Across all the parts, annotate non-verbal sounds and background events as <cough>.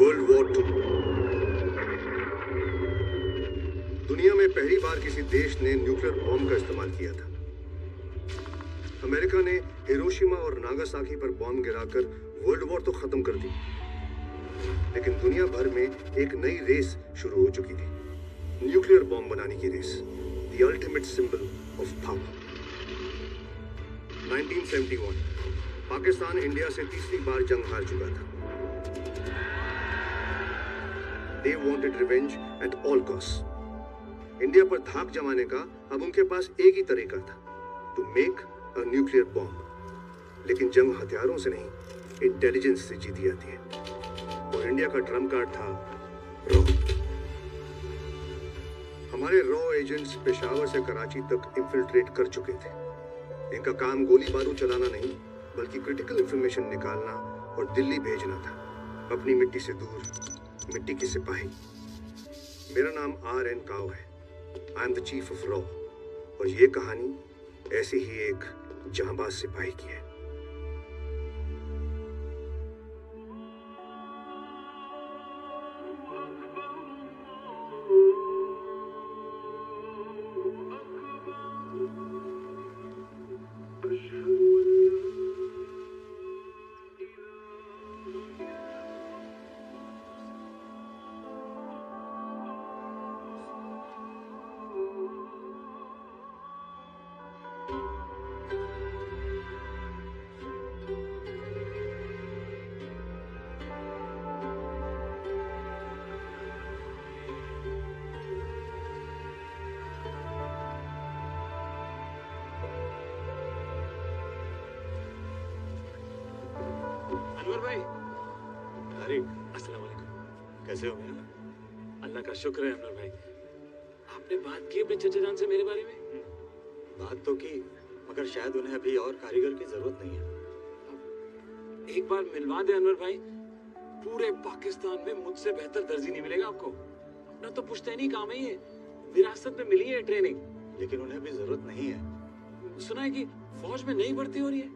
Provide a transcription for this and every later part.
World war to दुनिया में पहली बार किसी देश ने न्यूक्लियर बॉम्ब का इस्तेमाल किया था। अमेरिका ने हिरोशिमा और नागासाकी पर बॉम्ब गिराकर वर्ल्ड वॉर तो खत्म कर दी। लेकिन दुनिया भर में एक नई रेस शुरू हो चुकी थी न्यूक्लियर बॉम्ब बनाने की race the ultimate symbol of power 1971 Pakistan India से तीसरी बार जंग हार चुका था। They wanted revenge at all cost India पर धाक जमाने का अब उनके पास एक ही तरीका था to make a nuclear bomb लेकिन जंग हथियारों से नहीं इंटेलिजेंस से जीती जाती है। और इंडिया का ट्रंप कार्ड था रॉ हमारे रॉ एजेंट्स पेशावर से कराची तक इंफिल्ट्रेट कर चुके थे। इनका काम गोली बारूद चलाना नहीं, बल्कि क्रिटिकल इंफॉर्मेशन निकालना और दिल्ली भेजना था। अपनी मिट्टी से दूर मिट्टी के सिपाही। मेरा नाम आर एन काव है। I am the chief of raw और ये कहानी ऐसी ही एक जहांबाज सिपाही की है। शुक्र है अनवर भाई? आपने बात की अपने चचा जान से मेरे बारे में? बात तो की मगर शायद उन्हें अभी और कारीगर की ज़रूरत नहीं है। एक बार मिलवा दे अनवर भाई। पूरे पाकिस्तान में मुझसे बेहतर दर्जी नहीं मिलेगा आपको। अपना तो पुश्तैनी काम ही है विरासत में मिली है ट्रेनिंग लेकिन उन्हें अभी ज़रूरत नहीं है। सुना है कि फौज में नई भर्ती हो रही है?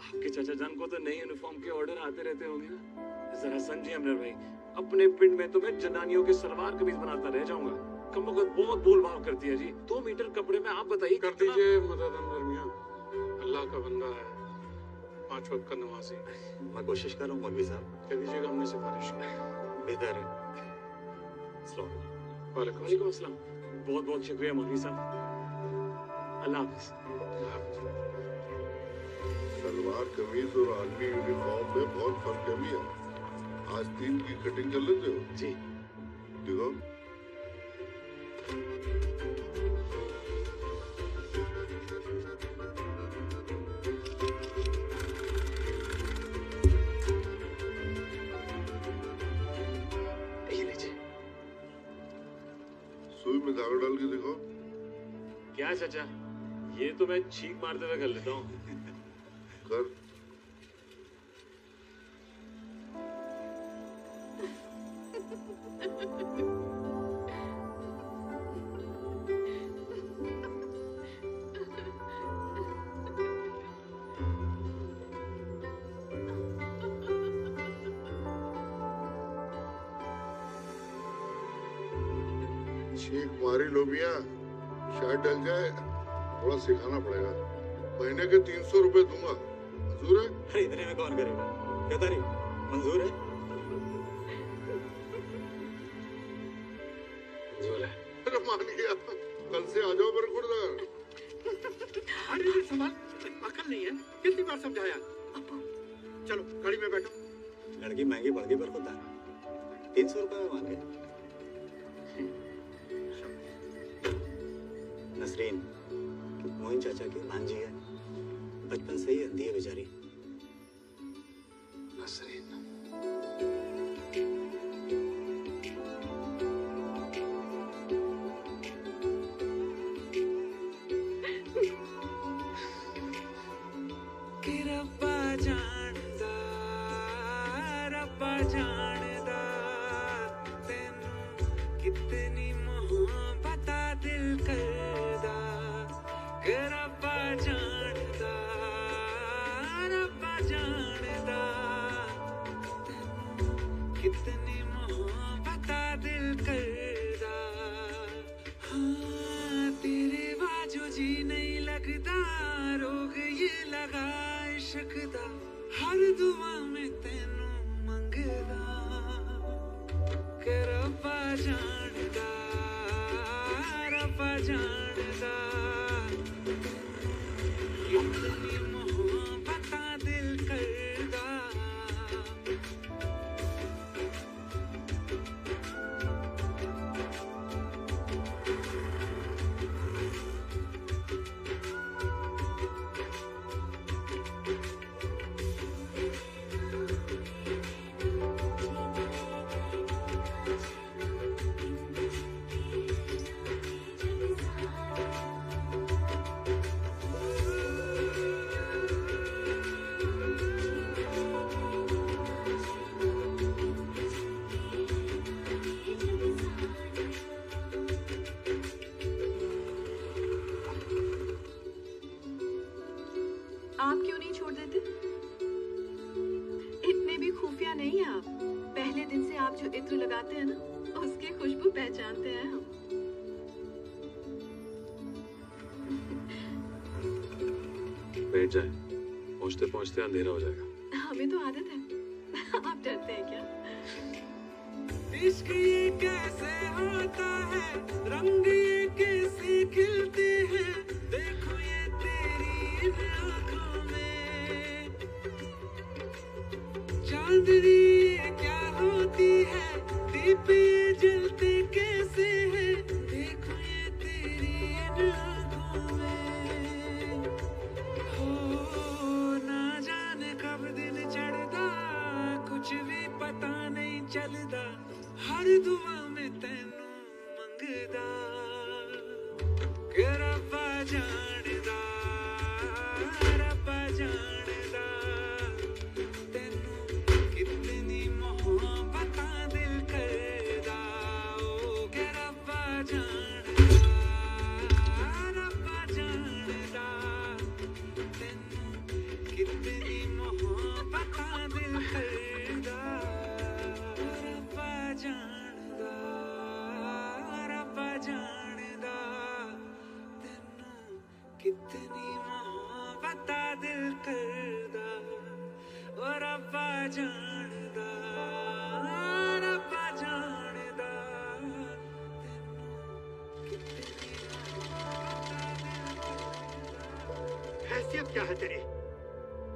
आपके चाचा जान को तो नई यूनिफॉर्म के ऑर्डर आते रहते होंगे ना। जरा समझिए अमर भाई अपने पिंड में तो मैं जनानियों के सलवार कमीज बनाता रह जाऊँगा। कम वक्त बहुत बोल भाव करती है जी। दो मीटर कपड़े में आप बताइए कर दीजिए मदद अल्लाह का बंदा है। पाँच वक्त का नमाजी मैं कोशिश कर रहा हूँ मौलवी साहब। कह दीजिएगा हमने सिफारिश की। बेहतर है। वालेकुम अस्सलाम। बहुत बहुत शुक्रिया मौलवी साहब। अल्लाह हाफिज। सलवार कमीज और आर्मी यूनिफॉर्म में बहुत फ़र्क है भैया आज तीन की कटिंग कर लेते हो जी। देखो। सुई में धागा डाल के देखो। क्या चाचा? ये तो मैं छींक मारते हुए कर लेता हूँ। कर। पहुँचते अंधेरा हो जाएगा क्या है तेरी?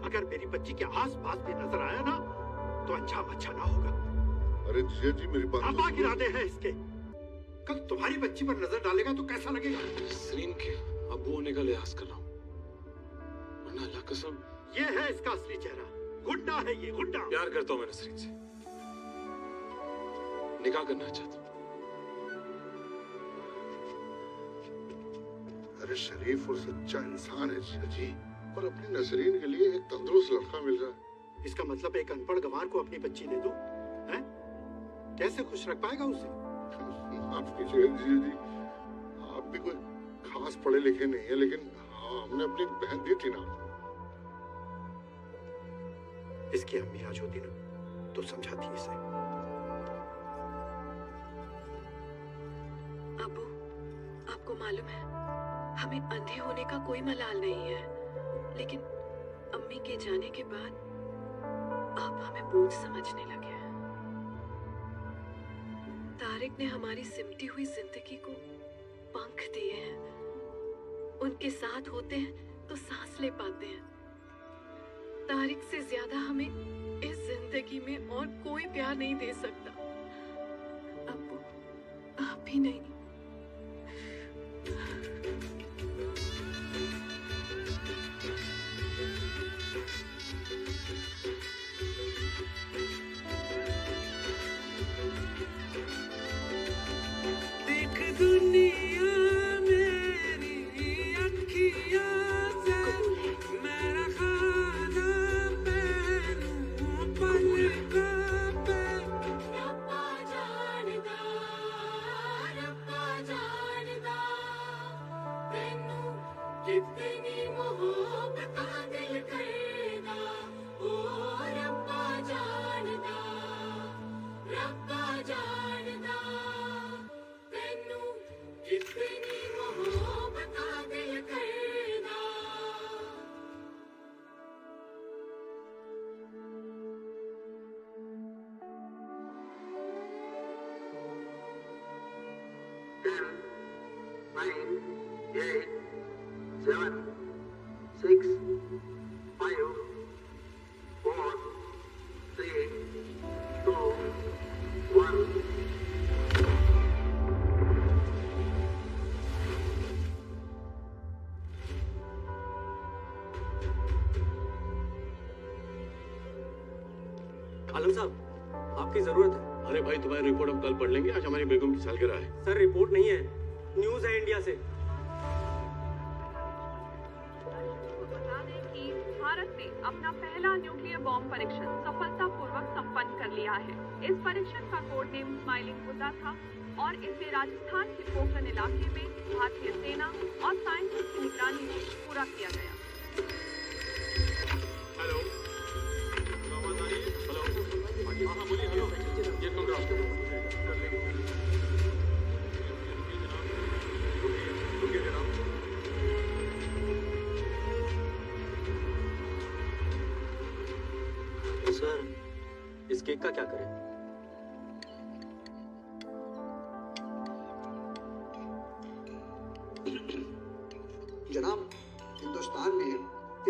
अगर मेरी बच्ची के आस पास भी नज़र आया ना तो अंजाम अच्छा ना होगा। अरे जिया जी मेरी बात नापाक सुनो। इरादे हैं इसके। कल तुम्हारी बच्ची पर नज़र डालेगा तो कैसा लगेगा? सरीन के अबू होने का लिहाज कर रहा हूँ। वरना अल्लाह कसम। ये है इसका असली चेहरा। गुंडा है ये गुंडा। प्यार करता हूँ मैं नसरीन से। निकाह करना चाहता हूँ। अरे शरीफ और सच्चा इंसान है जी। और अपनी नसरीन के लिए एक तंदुरुस्त लड़का मिल रहा है। इसका मतलब एक अनपढ़ गंवार को अपनी बच्ची दे दो हैं? कैसे खुश रख पाएगा उसे? माफ़ कीजिएगा जिया जी आप भी कोई खास पढ़े लिखे नहीं है लेकिन हाँ, हमने अपनी बहन दी थी ना। इसकी अम्मी आज होती ना तो समझाती इसे। अबू आपको मालूम है हमें अंधे होने का कोई मलाल नहीं है। लेकिन अम्मी के जाने के बाद आप हमें बोझ समझने लगे हैं। तारिक ने हमारी सिमटी हुई ज़िंदगी को पंख दिए हैं। उनके साथ होते हैं तो सांस ले पाते हैं। तारिक से ज़्यादा हमें इस ज़िंदगी में और कोई प्यार नहीं दे सकता। अबू, आप भी नहीं। तुम्हारी रिपोर्ट हम कल पढ़ लेंगे। आज हमारी बेगम की सालगिरह है। सर रिपोर्ट नहीं है। न्यूज़ है इंडिया से। बता दें कि भारत ने अपना पहला न्यूक्लियर बॉम्ब परीक्षण सफलतापूर्वक संपन्न कर लिया है। इस परीक्षण का कोड नेम स्माइलिंग बुद्धा था और इसे राजस्थान के पोखरण इलाके में भारतीय सेना और साइंटिस्ट की निगरानी में पूरा किया गया। इस केक का क्या करें? जनाब हिंदुस्तान ने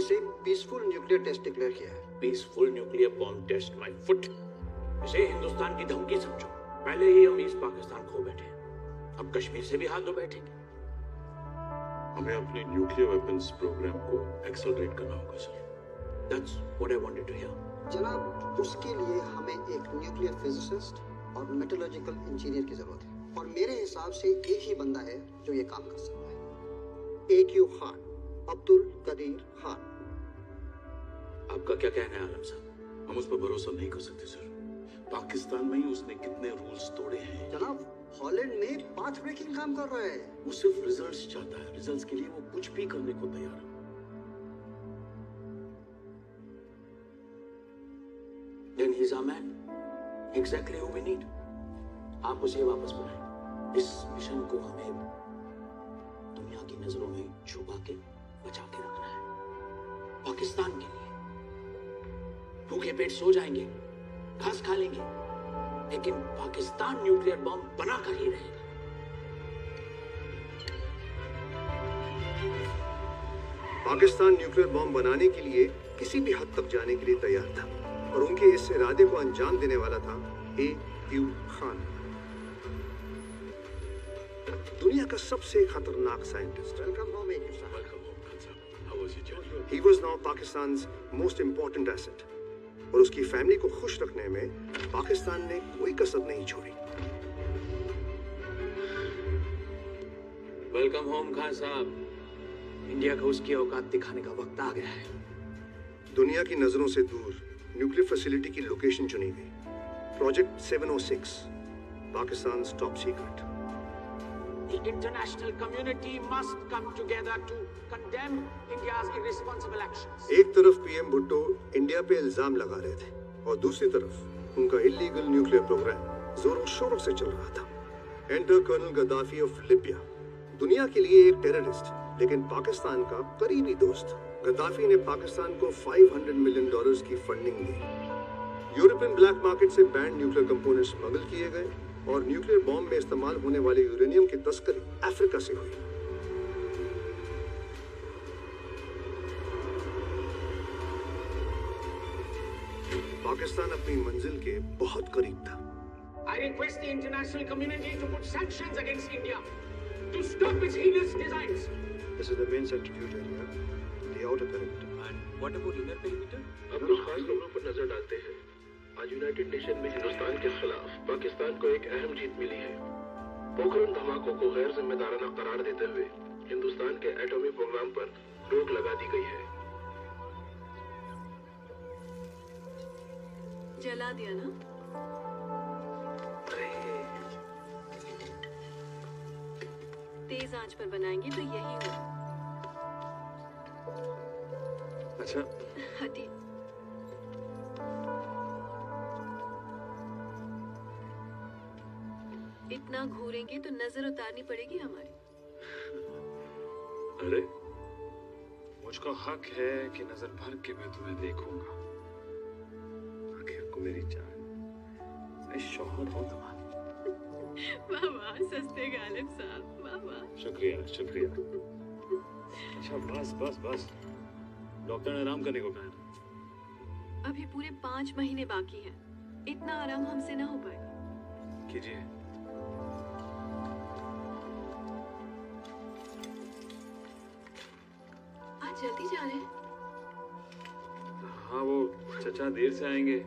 इसे पीसफुल न्यूक्लियर टेस्ट डिक्लेयर किया है। Peaceful nuclear bomb test my foot इसे हिंदुस्तान की धमकी समझो। पहले ही हम ईस्ट पाकिस्तान खो बैठे अब कश्मीर से भी हाथ धो बैठेंगे हमें अपने न्यूक्लियर वेपन्स प्रोग्राम को एक्सेलरेट करना होगा sir that's what I wanted to hear जनाब उसके लिए हमें एक न्यूक्लियर फिजिसिस्ट और मेटलॉजिकल इंजीनियर की ज़रूरत है। और मेरे हिसाब से एक ही बंदा है जो ये काम कर सकता है। A Q Khan Abdul Qadeer Khan. आपका क्या कहना है आलम साहब? हम उस पर भरोसा नहीं कर सकते सर। पाकिस्तान में ही उसने कितने रूल्स तोड़े हैं। जनाब हॉलैंड में पाथ ब्रेकिंग काम कर रहा है। वो सिर्फ़ रिजल्ट्स चाहता है। रिजल्ट्स के लिए वो कुछ भी करने को तैयार है। Then he is our man exactly who we need आप उसे वापस बुलाएँ। इस मिशन को हमें दुनिया की नज़रों में छुपा के, बचा के रखना है। पाकिस्तान के लिए। भूखे पेट सो जाएँगे, घास खा लेंगे, लेकिन पाकिस्तान न्यूक्लियर बॉम्ब बना कर ही रहेगा। पाकिस्तान न्यूक्लियर बॉम्ब बनाने के लिए किसी भी हद तक जाने के लिए तैयार था। और उनके इस इरादे को अंजाम देने वाला था ए क्यू खान। दुनिया का सबसे खतरनाक scientist he was now Pakistan most important asset और उसकी फैमिली को खुश रखने में पाकिस्तान ने कोई कसर नहीं छोड़ी। वेलकम होम खान साहब इंडिया को उसकी औकात दिखाने का वक्त आ गया है। दुनिया की नज़रों से दूर न्यूक्लियर फैसिलिटी की लोकेशन चुनी गई। Project 706 Pakistan top secret The international community must come together to condemn India's irresponsible actions. एक तरफ़ पीएम भुट्टो इंडिया पे इल्ज़ाम लगा रहे थे और दूसरी तरफ़ उनका इलीगल न्यूक्लियर प्रोग्राम जोरों शोरों से चल रहा था। Enter colonel Gaddafi of Libya दुनिया के लिए एक टेररिस्ट लेकिन पाकिस्तान का करीबी दोस्त। गद्दाफी ने पाकिस्तान को 500 मिलियन डॉलर्स की फंडिंग दी। यूरोपियन ब्लैक मार्केट से बैंड न्यूक्लियर कंपोनेंट स्मगल किए गए और न्यूक्लियर बॉम्ब में इस्तेमाल होने वाले यूरेनियम की तस्करी अफ्रीका से हुई। पाकिस्तान अपनी मंजिल के बहुत करीब था। I request the international community to put sanctions against India to stop its heinous designs. This is the main centrifuge area, the outer perimeter. And what about inner perimeter? अब कुछ खास खबरों पर नज़र डालते हैं। आज यूनाइटेड नेशन में हिंदुस्तान के खिलाफ पाकिस्तान को एक अहम जीत मिली है। पोखरण धमाकों को गैर जिम्मेदाराना करार देते हुए हिंदुस्तान के एटॉमिक प्रोग्राम पर रोक लगा दी गई है। जला दिया ना? तेज आँच पर बनाएँगे तो यही हो अच्छा। हटी इतना घूरेंगे तो नज़र उतारनी पड़ेगी हमारी। अरे मुझको हक है कि नज़र भर के मैं तुम्हें देखूँगा। आखिर को मेरी जान। मैं शौहर हूँ तुम्हारा। वाह वाह सस्ते गालिब साहब वाह वाह शुक्रिया शुक्रिया। अच्छा बस बस बस। डॉक्टर ने आराम करने को कहा है अभी पूरे पाँच महीने बाकी हैं। इतना आराम हमसे ना हो पाएगा कीजिए। आज जल्दी जा रहे हैं? हाँ वो चचा देर से आएँगे।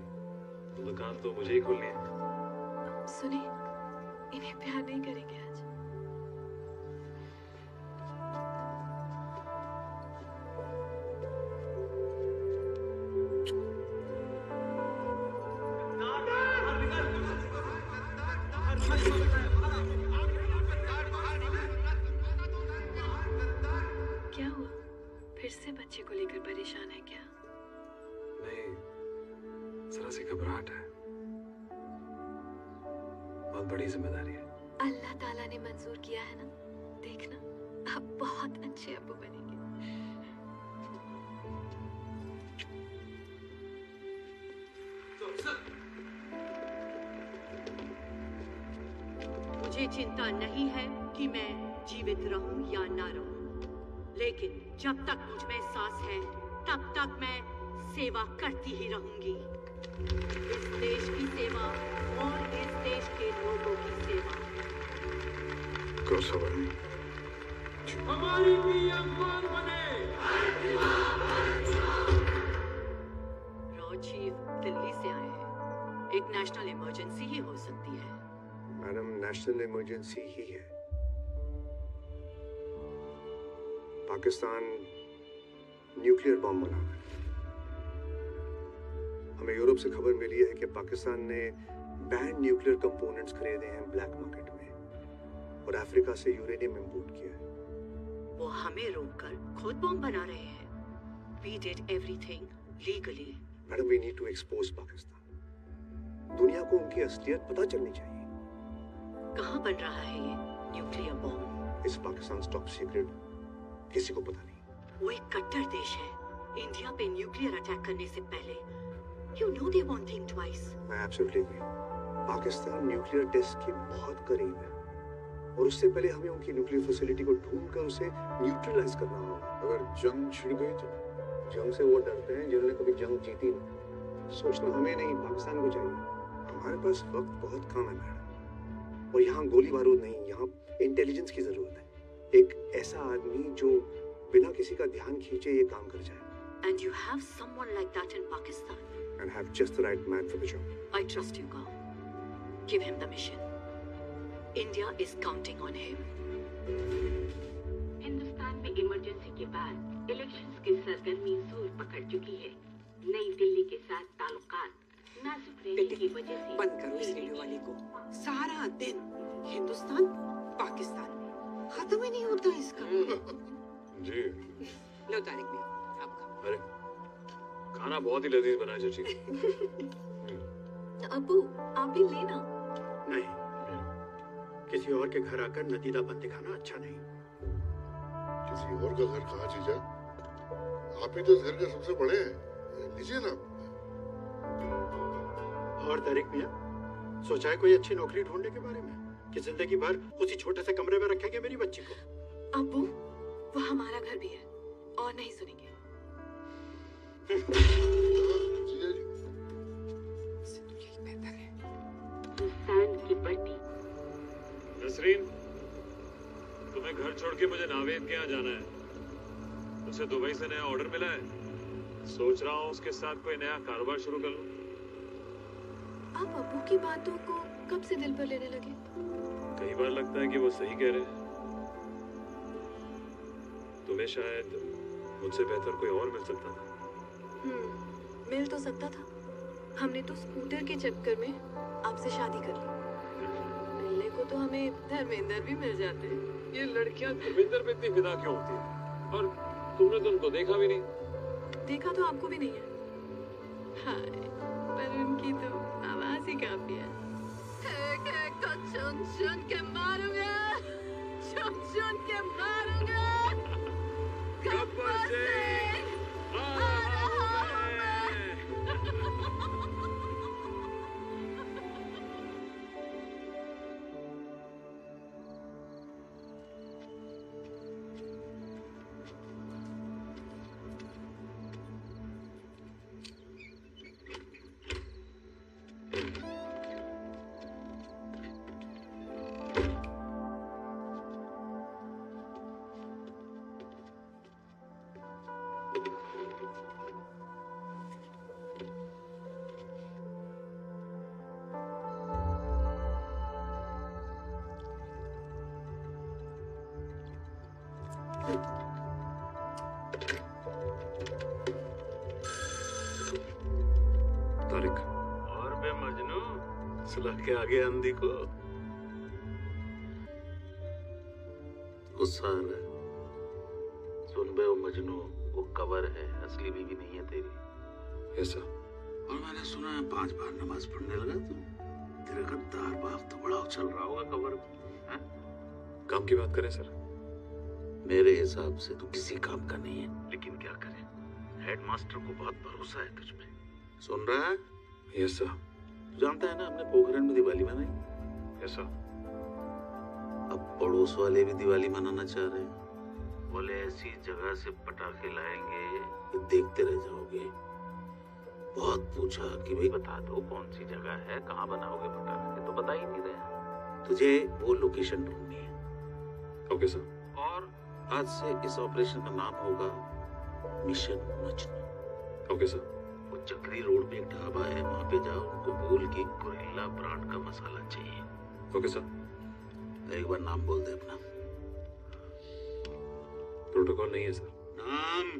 दुकान तो मुझे ही खोलनी है। पाकिस्तान न्यूक्लियर बॉम्ब बना रहा है हमें यूरोप से खबर मिली है कि पाकिस्तान ने बैंड न्यूक्लियर कंपोनेंट्स खरीदे हैं ब्लैक मार्केट में और अफ्रीका से यूरेनियम इंपोर्ट किया है। वो हमें रोककर खुद बॉम्ब बना रहे हैं। We did everything legally madam we need to expose Pakistan. दुनिया को उनकी असलियत पता चलनी चाहिए। कहाँ बन रहा है ये न्यूक्लियर बॉम्ब इस पाकिस्तान टॉप सीक्रेट किसी को पता नहीं। वो एक कट्टर देश है। इंडिया पे न्यूक्लियर अटैक करने से पहले। You know they won't think twice मैं absolutely agree Pakistan nuclear test के बहुत करीब है। और उससे पहले हमें उनकी न्यूक्लियर फैसिलिटी को ढूंढकर उसे न्यूट्रलाइज करना होगा। अगर जंग छिड़ गई तो जंग से वो डरते हैं जिन्होंने कभी जंग जीती नहीं। सोचना हमें नहीं पाकिस्तान को चाहिए। हमारे पास वक्त बहुत कम है मैडम। और यहाँ गोली बारूद नहीं यहाँ इंटेलिजेंस की ज़रूरत है। एक ऐसा आदमी जो बिना किसी का ध्यान खींचे ये काम कर जाए And you have someone like that in Pakistan. and have just the right man for the job. I trust you, Gaul. Give him the mission. India is counting on him. Hindustan में इमरजेंसी के बाद elections की सरगर्मी ज़ोर पकड़ चुकी है नई दिल्ली के साथ ताल्लुकात नाजुक रहने की वजह से बंद करो इस रेडियो वाले को सारा दिन हिंदुस्तान पाकिस्तान खत्म ही नहीं होता इसका जी लो तारिक भी अब खाओ अरे खाना बहुत ही लजीज बना है चाची अबू आप भी लेना नहीं किसी और के घर आकर नतीदापन दिखाना अच्छा नहीं किसी और का घर कहाँ जीजा आप ही तो इस घर के सबसे बड़े हैं लीजिए ना और तारिक मियाँ सोचा है कोई अच्छी नौकरी ढूँढने के बारे में कि ज़िंदगी भर उसी छोटे से कमरे में रखेंगे मेरी बच्ची को। अबू वो हमारा घर भी है और नहीं सुनेंगे। नसरीन तुम्हें घर छोड़ के मुझे नावेद के यहाँ जाना है। उसे दुबई से नया ऑर्डर मिला है। सोच रहा हूँ उसके साथ कोई नया कारोबार शुरू कर लूँ। आप अबू की बातों को कब से दिल पर लेने लगे? कई बार लगता है कि वो सही कह रहे हैं। तुम्हें शायद मुझसे बेहतर कोई और मिल सकता था? हम्म मिल तो सकता था। हमने तो स्कूटर के चक्कर में आपसे शादी कर ली। मिलने को तो हमें धर्मेंद्र भी मिल जाते ये लड़कियाँ धर्मेंद्र पे इतनी फिदा क्यों होती है? और तुमने तो उनको देखा भी नहीं। देखा तो आपको भी नहीं है। हाय चुन चुन के मारूँगा चुन चुन के मारूँगा सुला के आगे अंधी को। गुस्सा सुन बे मजनू वो कबर है असली बीवी नहीं है तेरी। ऐसा? और मैंने सुना है पाँच बार नमाज़ पढ़ने लगा तू। तेरे गद्दार बाप तो बड़ा उछल रहा होगा कबर में काम की बात करें सर। मेरे हिसाब से तू किसी काम का नहीं है लेकिन क्या करें? हेडमास्टर को बहुत भरोसा है तुझ पे। सुन रहा है? Yes sir. जानता है ना हमने पोखरण में दिवाली मनाई? सर अब पड़ोस वाले भी दिवाली मनाना चाह रहे हैं। बोले ऐसी जगह से पटाखे लाएँगे कि देखते रह जाओगे। बहुत पूछा कि भाई बता दो कौन सी जगह है कहाँ बनाओगे पटाखे? तो बता ही नहीं रहे। तुझे वो लोकेशन ढूंढनी है। ओके सर और आज से इस ऑपरेशन का नाम होगा mission Majnu. Okay sir Chakri road पे एक ढाबा है वहाँ पे जाओ उनको बोल के गोरिल्ला ब्रांड का मसाला चाहिए ओके सर एक बार नाम बोल दे अपना प्रोटोकॉल नहीं है सर नाम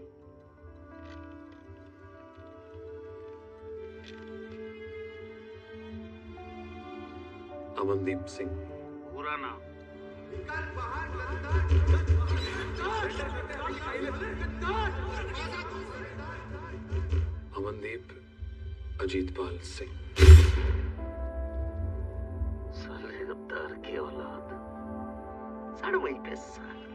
अमनदीप सिंह पूरा नाम अमनदीप अजीतपाल सिंह। साले गद्दार की औलाद सड़ वहीं पे साल।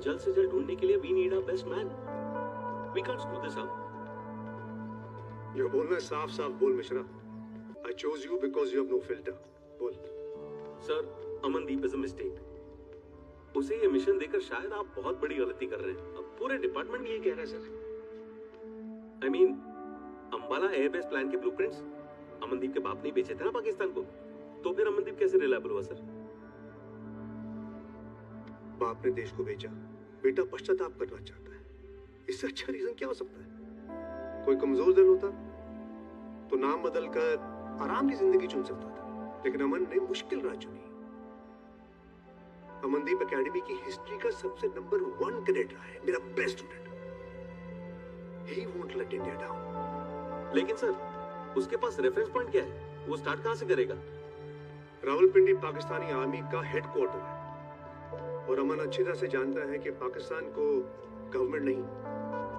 जल्द से जल्द ढूँढने के लिए we need a best man we can't screw this up जो बोलना है साफ़ साफ़ बोल Mishra. I chose you because you have no filter बोल। Sir Amandeep is a mistake उसे ये मिशन देकर शायद आप बहुत बड़ी गलती कर रहे हैं। अब पूरे डिपार्टमेंट यही कह रहा है sir I mean Ambala airbase plan के ब्लूप्रिंट्स अमनदीप के बाप ने बेचे थे ना पाकिस्तान को। तो फिर अमनदीप कैसे रिलायबल हुआ सर बाप ने देश को बेचा। बेटा पश्चाताप करना चाहता है। इससे अच्छा रीजन क्या हो सकता है? कोई कमज़ोर दिल होता तो नाम बदल कर आराम की ज़िंदगी चुन सकता था। लेकिन अमन ने मुश्किल राह चुनी। अमनदीप एकेडमी की हिस्ट्री का सबसे नंबर वन कैडेट रहा है मेरा best student he won't let India down लेकिन सर उसके पास रेफरेंस पॉइंट क्या है? वो स्टार्ट कहाँ से करेगा? रावलपिंडी पाकिस्तानी आर्मी का हेडक्वार्टर है। और अमन अच्छी तरह से जानता है कि पाकिस्तान को गवर्नमेंट नहीं,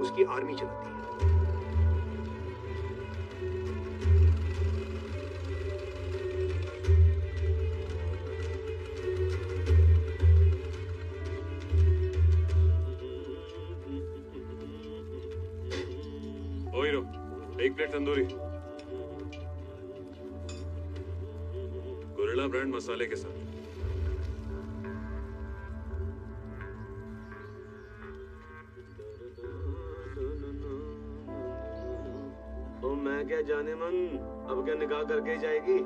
उसकी आर्मी चलाती है। एक प्लेट तंदूरी। गोरिल्ला ब्रांड मसाले के साथ। अब क्या निकाह करके ही जाएगी?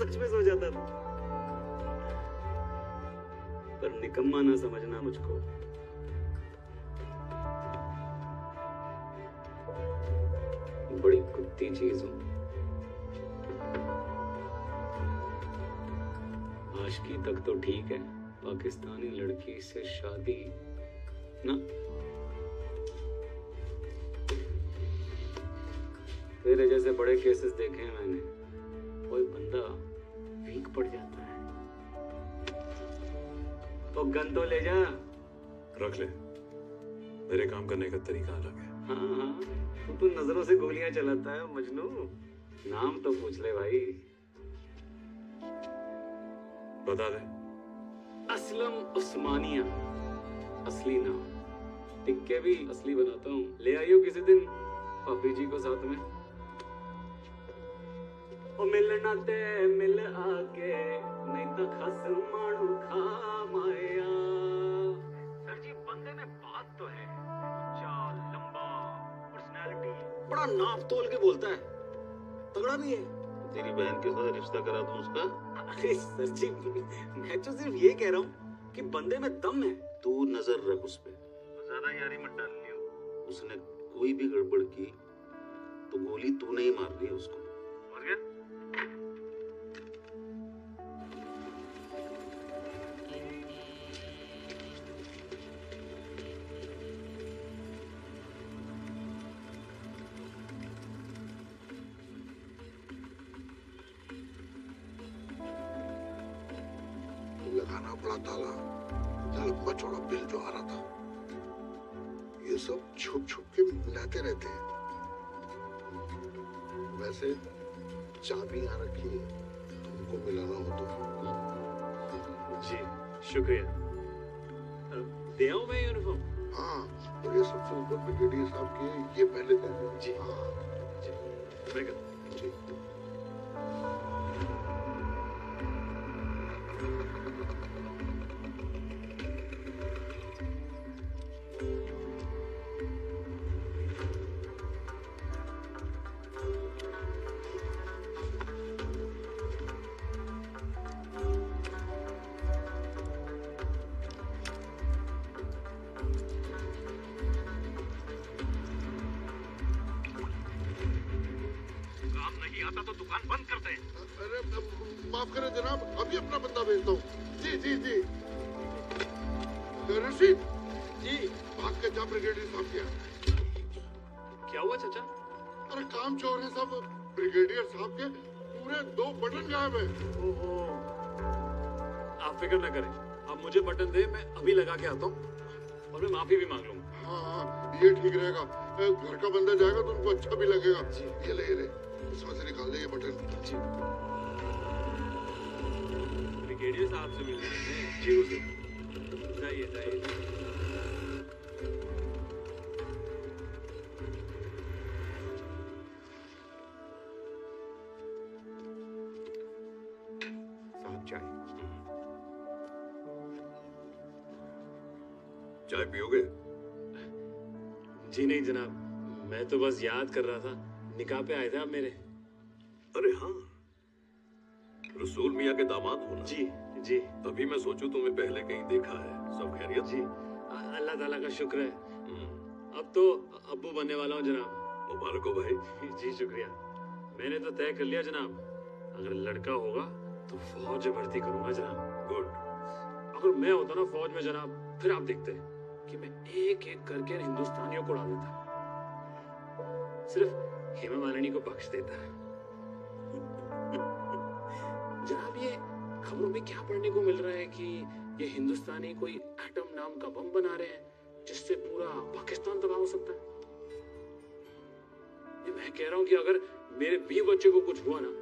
सच में सो जाता था। पर निकम्मा ना समझना मुझको। बड़ी कुत्ती चीज़ हूँ। की तक तो ठीक है। पाकिस्तानी लड़की से शादी। ना? तेरे जैसे बड़े केसेस देखे हैं मैंने। कोई बंदा वीक पड़ जाता है। तो गन तो ले जा। रख ले। मेरे काम करने का तरीका अलग है। हाँ हाँ। तो तू नज़रों से गोलियाँ चलाता है मजनू। नाम तो पूछ ले भाई। बता दे। असलम उस्मानिया। असली नाम। टिक्के भी असली बनाता हूँ। ले आइयो किसी दिन पापी जी को साथ में। ओ मिलना ते मिल आके नहीं तो खस माणू खा माया। सर जी बंदे में बात तो है। ऊँचा लंबा पर्सनालिटी बड़ा नाप तोल के बोलता है। तगड़ा भी है। तेरी बहन के साथ रिश्ता करा दूँ उसका? अरे सर जी मैं तो सिर्फ़ ये कह रहा हूँ कि बंदे में दम है। तू नज़र रख उस पे। ज़्यादा यारी मत डाल लियो उसने कोई भी गड़बड़ की तो गोली तूने ही मार दी है उसको। शुक्रिया। दे आऊँ मैं यूनिफॉर्म हाँ और ये सबसे ऊपर ब्रिगेडियर साहब की है ये पहले जी। हाँ। जी। जी। दुकान बंद कर दे। अरे माफ़ करें जनाब अभी अपना बंदा भेजता हूँ। जी जी जी। रशीद? जी। भाग के जा ब्रिगेडियर साहब के। क्या। हुआ चाचा? अरे काम चोर है सब। ब्रिगेडियर साहब के पूरे दो बटन गायब है। ओहो। आप फ़िक्र न करें। आप मुझे बटन दे मैं अभी लगा के आता हूँ। और मैं माफ़ी भी मांग लूँगा। हाँ हाँ ये ठीक रहेगा। घर का बंदा जाएगा तो उनको अच्छा भी लगेगा। ये ले ले। इसमें से निकाल दे ये बटन ब्रिगेडियर साहब से मिलने जी हुजूर जाइए जाइए। चाय। चाय पियोगे? जी नहीं जनाब मैं तो बस याद कर रहा था। निकाह पे आए थे आप मेरे? अरे हाँ। रसूल मियाँ के दामाद हो जी जी। तभी मैं सोचूं तुम्हें पहले कहीं देखा है। सब खैरियत? जी। अल्लाह ताला का शुक्र है। अब तो अब्बू बनने वाला हूँ जनाब। मुबारक हो भाई। <laughs> जी शुक्रिया। मैंने तो तय कर लिया जनाब अगर लड़का होगा तो फौज में भर्ती करूँगा जनाब। गुड। अगर मैं होता ना फौज में जनाब फिर आप देखते कि मैं एक एक करके हिंदुस्तानियों को उड़ा देता। सिर्फ़ हेमा मालिनी को बख्श देता जनाब ये खबरों में क्या पढ़ने को मिल रहा है कि ये हिंदुस्तानी कोई एटम नाम का बम बना रहे हैं जिससे पूरा पाकिस्तान तबाह हो सकता है? ये मैं कह रहा हूँ कि अगर मेरे भी बच्चे को कुछ हुआ ना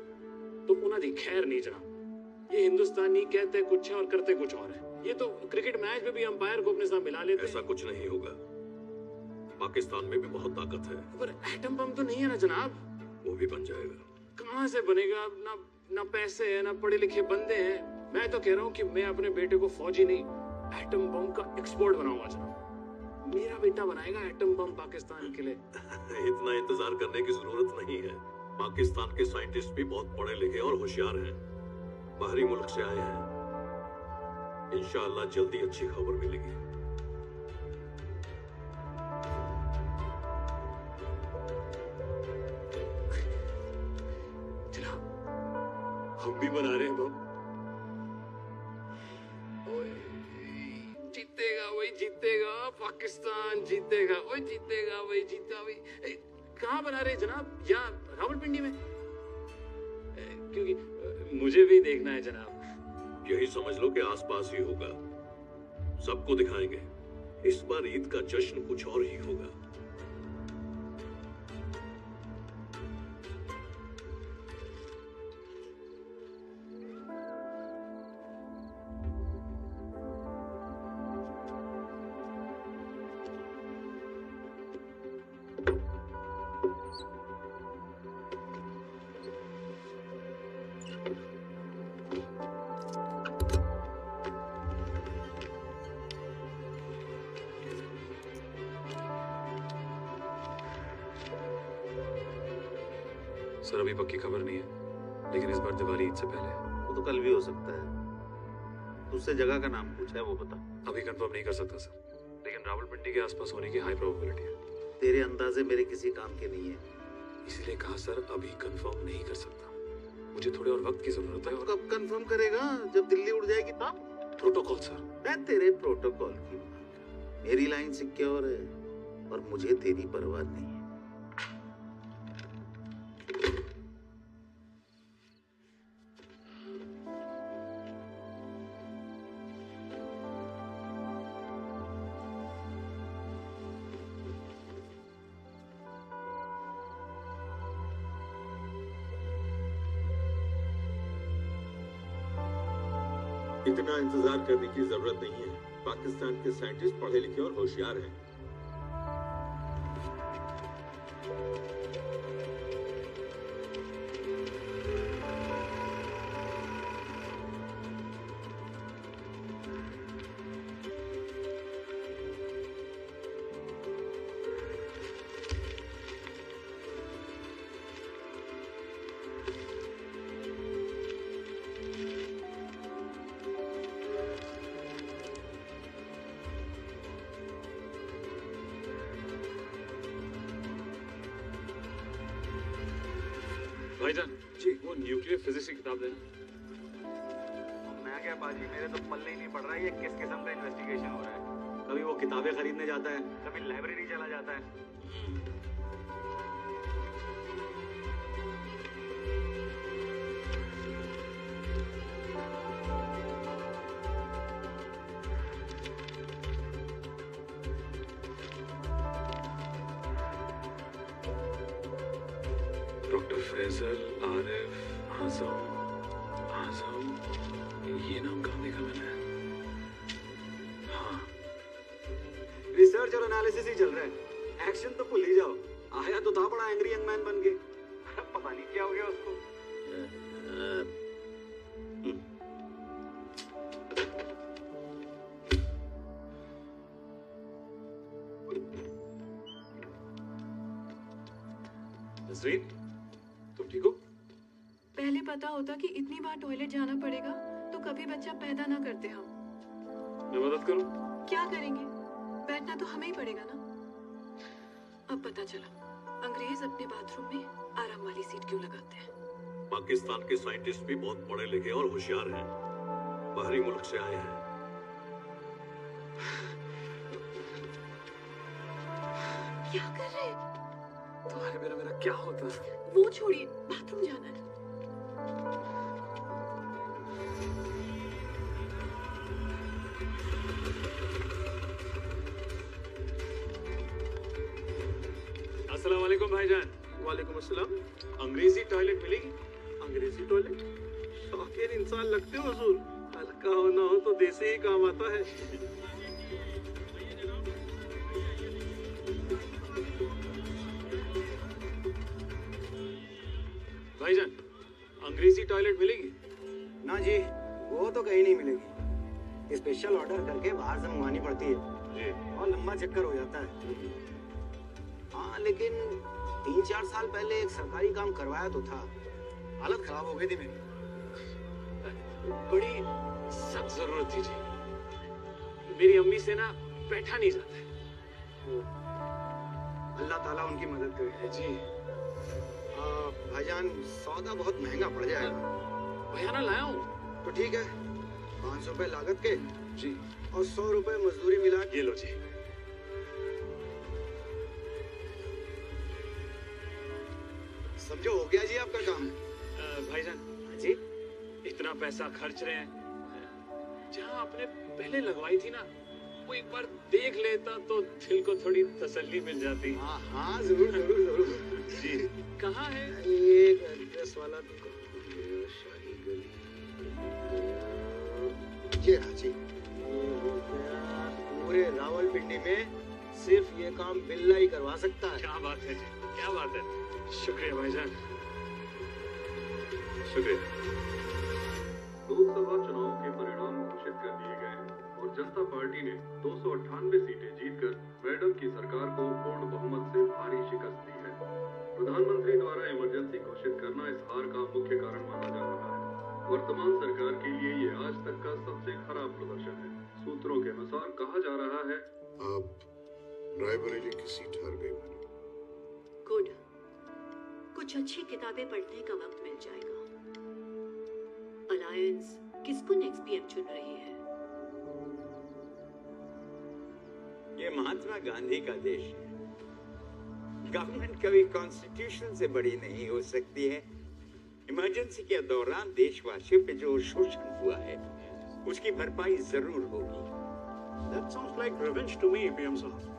तो उन्हें खैर नहीं जनाब। ये हिंदुस्तानी कहते कुछ है और करते कुछ और है। ये तो क्रिकेट मैच में भी अंपायर को अपने साथ मिला लेते ऐसा कुछ नहीं होगा। पाकिस्तान में भी बहुत ताकत है। पर एटम बम तो नहीं है ना जनाब। वो भी बन जाएगा। कहाँ से बनेगा? ना ना पैसे है ना पढ़े लिखे बंदे हैं। मैं तो कह रहा हूँ कि मैं अपने बेटे को फौजी नहीं एटम बम का एक्सपोर्ट बनाऊँगा जनाब। मेरा बेटा बनाएगा एटम बम पाकिस्तान के लिए। <laughs> इतना इंतज़ार करने की ज़रूरत नहीं है। पाकिस्तान के साइंटिस्ट भी बहुत पढ़े लिखे और होशियार हैं। बाहरी मुल्क से आए हैं। इंशाअल्लाह जल्दी अच्छी खबर मिलेगी। भी बना रहे हैं जीतेगा, वही जीतेगा, पाकिस्तान जीतेगा, वही जीतेगा, वही जीता, वही। कहाँ बना रहे जनाब? यहाँ, रावलपिंडी में? क्योंकि मुझे भी देखना है जनाब। यही समझ लो कि आसपास ही होगा। सबको दिखाएँगे। इस बार ईद का जश्न कुछ और ही होगा। कर सकता सर लेकिन रावलपिंडी के आसपास होने की हाई प्रोबेबिलिटी है। तेरे अंदाजे मेरे किसी काम के नहीं है। इसीलिए कहा सर अभी कंफर्म नहीं कर सकता। मुझे थोड़े और वक्त की ज़रूरत है और कब कंफर्म करेगा? जब दिल्ली उड़ जाएगी तब? प्रोटोकॉल सर मैं तेरे प्रोटोकॉल की मेरी लाइन सिक्योर है और मुझे तेरी परवाह नहीं। इंतज़ार करने की ज़रूरत नहीं है। पाकिस्तान के साइंटिस्ट पढ़े लिखे और होशियार हैं। नजरीन तुम ठीक हो? पहले पता होता कि इतनी बार टॉयलेट जाना पड़ेगा तो कभी बच्चा पैदा ना करते हम। मैं मदद करूँ? क्या करेंगे? बैठना तो हमें ही पड़ेगा ना। अब पता चला अंग्रेज़ अपने बाथरूम में आराम वाली सीट क्यों लगाते हैं? पाकिस्तान के साइंटिस्ट भी बहुत पढ़े लिखे और होशियार हैं। बाहरी मुल्क से आए हैं। क्या कर रहे मेरा मेरा क्या होता है? वो छोड़िए। स्पेशल ऑर्डर करके बाहर से मंगवानी पड़ती है। और लंबा चक्कर हो जाता है। हाँ लेकिन तीन चार साल पहले एक सरकारी काम करवाया तो था। हालत खराब हो गई थी मेरी। बड़ी सख्त ज़रूरत थी जी। मेरी अम्मी से ना बैठा नहीं जाता है। अल्लाह ताला उनकी मदद करे। जी। आ, भाईजान सौदा बहुत महँगा पड़ जाएगा। बयाना लाया हूँ। तो ठीक है पाँच सौ रुपए लागत के। जी। और सौ रुपए मजदूरी मिला ये लो जी। समझो हो गया जी आपका काम। भाईजान जी। इतना पैसा खर्च रहे हैं। जहाँ आपने पहले लगवाई थी ना वो एक बार देख लेता तो दिल को थोड़ी तसल्ली मिल जाती। हाँ हाँ ज़रूर ज़रूर ज़रूर। जी। कहाँ है? ये एड्रेस वाला शाही गली। ये रहा जी। पूरे रावलपिंडी में सिर्फ़ ये काम बिल्ला ही करवा सकता है। क्या बात है जी क्या बात है। शुक्रिया भाईजान। शुक्रिया। लोकसभा चुनाव के परिणाम घोषित कर दिए गए हैं और जनता पार्टी ने दो सौ अठानवे सीटें जीतकर मैडम की सरकार को पूर्ण बहुमत से भारी शिकस्त दी है। प्रधानमंत्री द्वारा इमरजेंसी घोषित करना इस हार का मुख्य कारण माना जा रहा है। वर्तमान सरकार के लिए ये आज तक का सबसे खराब प्रदर्शन है। सूत्रों के अनुसार कहा जा रहा है। आप रायबरेली की सीट हार गई मैडम गुड। कुछ अच्छी किताबें पढ़ने का वक्त मिल जाएगा। अलायंस किसको नेक्स्ट पीएम चुन रही है? ये महात्मा गांधी का देश है। गवर्नमेंट कभी कॉन्स्टिट्यूशन से बड़ी नहीं हो सकती है। इमरजेंसी के दौरान देशवासियों पे जो शोषण हुआ है उसकी भरपाई ज़रूर होगी। That sounds like revenge to me, PM साहब.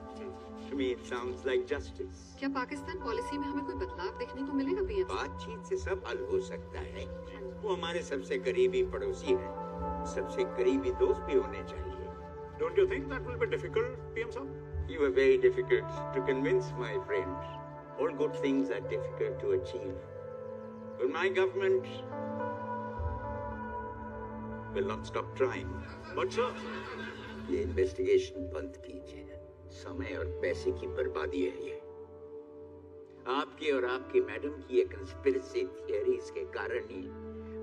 To me it sounds like justice. क्या पाकिस्तान पॉलिसी में हमें कोई बदलाव देखने को मिलेगा पीएम बातचीत से सब हल हो सकता है वो हमारे सबसे करीबी पड़ोसी हैं सबसे करीबी दोस्त भी होने चाहिए Don't you think that will be difficult, PM साहब? You are very difficult to convince, my friend. All good things are difficult to achieve. But my government will not stop trying. But sir, ये investigation बंद कीजिए। समय और पैसे की बर्बादी है ये। आपकी और आपकी मैडम की ये कंस्पिरेसी थियरीज के कारण ही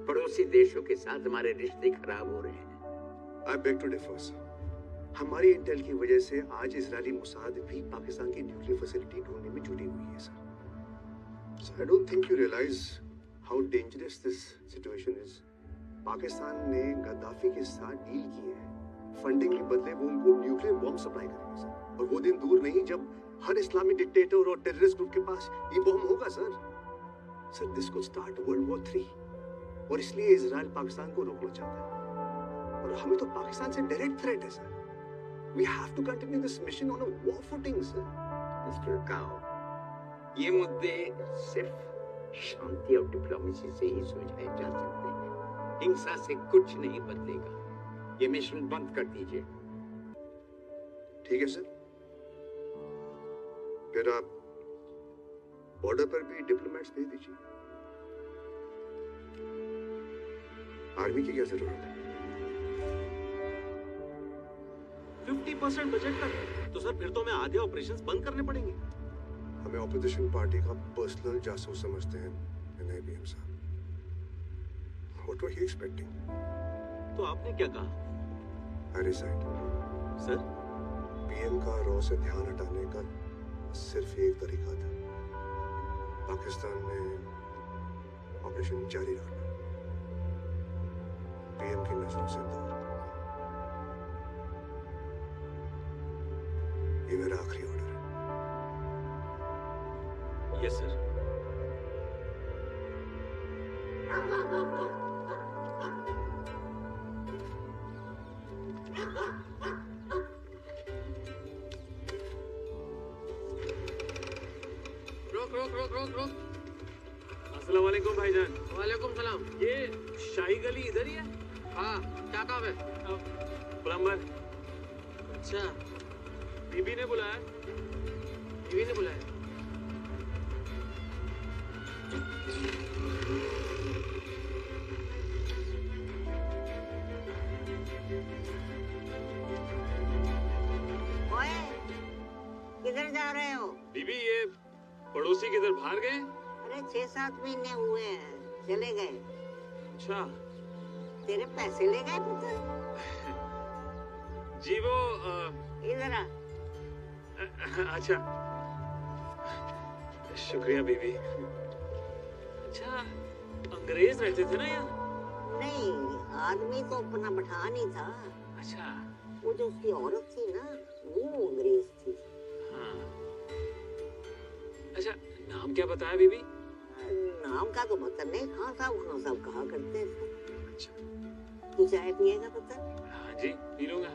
पड़ोसी देशों के साथ हमारे रिश्ते खराब हो रहे हैं। I beg to differ sir हमारी इंटेल की वजह से आज इजरायली मुसाद भी पाकिस्तान की न्यूक्लियर फैसिलिटी ढूँढने में जुटी हुई है sir sir I don't think you realise how dangerous this situation is Pakistan ने गद्दाफी के साथ डील की है। फंडिंग के बदले वो उनको न्यूक्लियर बॉम्ब सप्लाई करेंगे सर और वो दिन दूर नहीं जब हर इस्लामी डिक्टेटर और टेररिस्ट ग्रुप के पास ये बॉम्ब होगा sir sir this could start world war three और इसलिए इसराइल पाकिस्तान को रोकना चाहता है। और हमें तो पाकिस्तान से डायरेक्ट थ्रेट है sir we have to continue this mission on a war footing sir mister Kao ये मुद्दे सिर्फ़ शांति और डिप्लोमेसी से ही सुलझाए जा सकते हैं। हिंसा से कुछ नहीं बदलेगा। ये मिशन बंद कर दीजिए। ठीक है सर। फिर आप बॉर्डर पर भी डिप्लोमेट्स भेज दीजिए। आर्मी की क्या ज़रूरत है? 50 परसेंट बजट तक तो सर फिर तो हमें आधे ऑपरेशंस बंद करने पड़ेंगे। हमें ऑपोजिशन पार्टी का पर्सनल जासूस समझते हैं नहीं पीएम साहब। व्हाट वर ही एक्सपेक्टिंग तो आपने क्या कहा? I resign sir? पीएम का रॉ से ध्यान हटाने का सिर्फ़ एक तरीका था। पाकिस्तान में ऑपरेशन जारी रखना। पीएम की नज़रों से दूर। ये मेरा आखिरी ऑर्डर है। यस सर भाईजान वालेकुम सलाम। ये शाही गली इधर ही है? हाँ क्या काम है? प्लम्बर। अच्छा। बीबी ने बुलाया। बीवी ने बुलाया? किधर जा रहे हो? बीबी ये पड़ोसी किधर बाहर गए? अरे छह सात महीने हुए हैं। चले गए। अच्छा। तेरे पैसे ले गए पुत्र? <laughs> जी वो इधर आ। अच्छा। शुक्रिया बीबी। अच्छा अंग्रेज़ रहते थे ना यहाँ? नहीं आदमी तो अपना पठान ही था। अच्छा। वो जो उसकी औरत थी ना वो अंग्रेज़ थी। हाँ। अच्छा नाम क्या बताया बीबी? नाम का तो पता नहीं खान साहब खान साहब कहा करते थे तू चाय पिएगा पता हाँ जी पी लूँगा।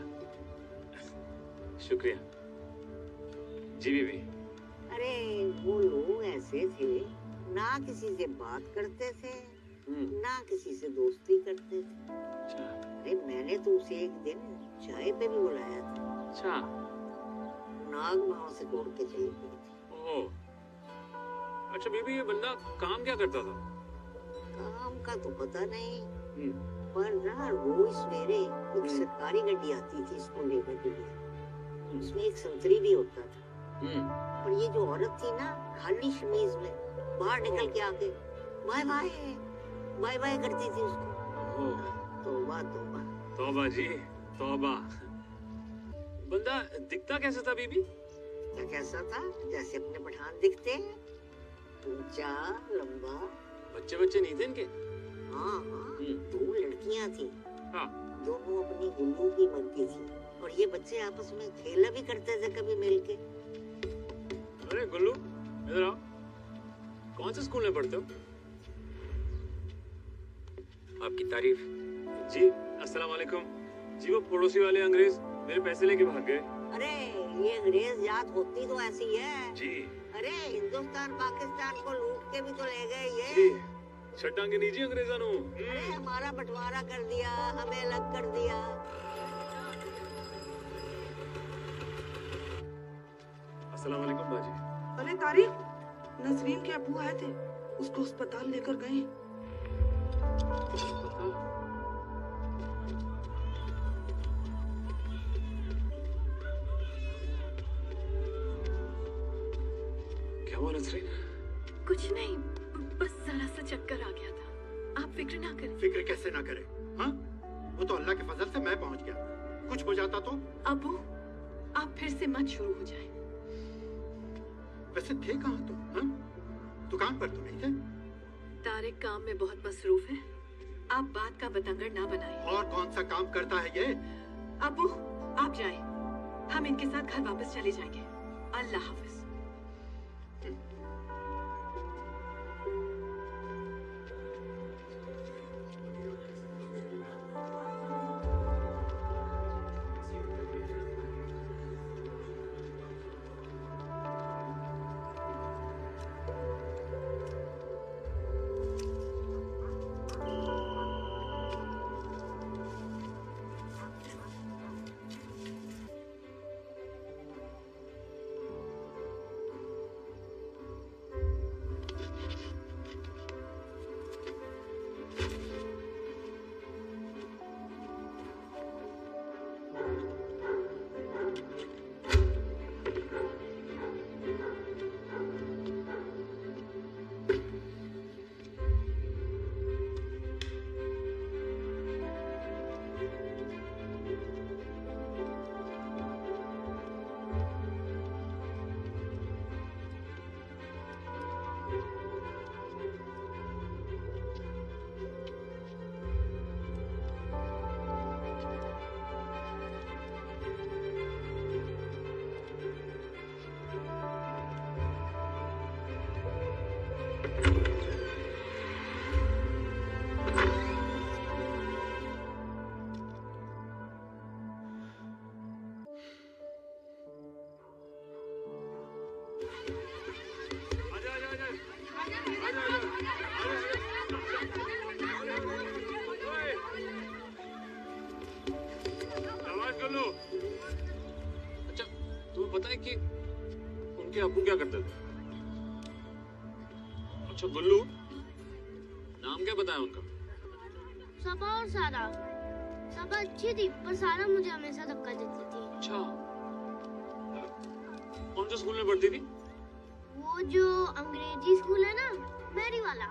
शुक्रिया। जी बीबी अरे वो लोग ऐसे थे ना किसी से बात करते थे ना किसी से दोस्ती करते थे। अरे मैंने तो उसे एक दिन चाय पे भी बुलाया था। अच्छा। नाग वहाँ से तोड़ के चली गई थी। अच्छा बीबी ये बंदा काम क्या करता था? काम का तो पता नहीं पर ना रोज सवेरे एक सरकारी गाड़ी आती थी इसको लेने के लिए उसमें एक संतरी भी होता था। और ये जो औरत थी ना खाली शमीज में बाहर निकल के आके बाय बाय बाय बाय करती थी उसको। तौबा तौबा। तौबा जी तौबा। बंदा दिखता कैसा था बीबी? कैसा था? जैसे अपने पठान दिखते हैं। ऊँचा लंबा। बच्चे बच्चे नहीं थे इनके? हाँ हाँ। दो लड़कियाँ थी। हाँ। दोनों अपनी गुल्लू की की थी। और ये बच्चे आपस में खेला भी करते थे कभी मिलके। अरे गुल्लू इधर आओ। कौन से स्कूल में पढ़ते हो? आपकी तारीफ़। जी अस्सलाम वालेकुम जी वो पड़ोसी वाले अंग्रेज़ मेरे पैसे लेके भाग गए। अरे ये अंग्रेज़ याद होती तो ऐसी है। जी। अरे हिंदुस्तान पाकिस्तान को लूट के भी तो ले गए ये। छटांगे नहीं जी अंग्रेजा नु अरे हमारा बंटवारा कर दिया हमें अलग कर दिया। अस्सलाम वालेकुम बाजी। अरे तारिक नसरीन के अबू आए थे उसको अस्पताल लेकर गए। हुआ नसरीन कुछ नहीं बस जरा सा चक्कर आ गया था। आप फ़िक्र ना करें। फ़िक्र कैसे ना करे हाँ? वो तो अल्लाह के फजल से मैं पहुँच गया। कुछ हो जाता तो? अबू आप फिर से मत शुरू हो जाए। वैसे थे कहाँ तुम हाँ? दुकान पर तो नहीं थे? तारिक काम में बहुत मसरूफ है। आप बात का बतंगड़ ना बनाए। और कौन सा काम करता है ये? अबू आप जाए। हम इनके साथ घर वापस चले जाएँगे। अल्लाह हाफिज। उनके अबू क्या करते थे? अच्छा गुल्लू। नाम क्या बताया उनका? सबा और सारा सबा अच्छी थी पर सारा मुझे हमेशा धक्का देती थी। अच्छा। कौन से स्कूल में पढ़ती थी? वो जो अंग्रेज़ी स्कूल है ना मैरी वाला।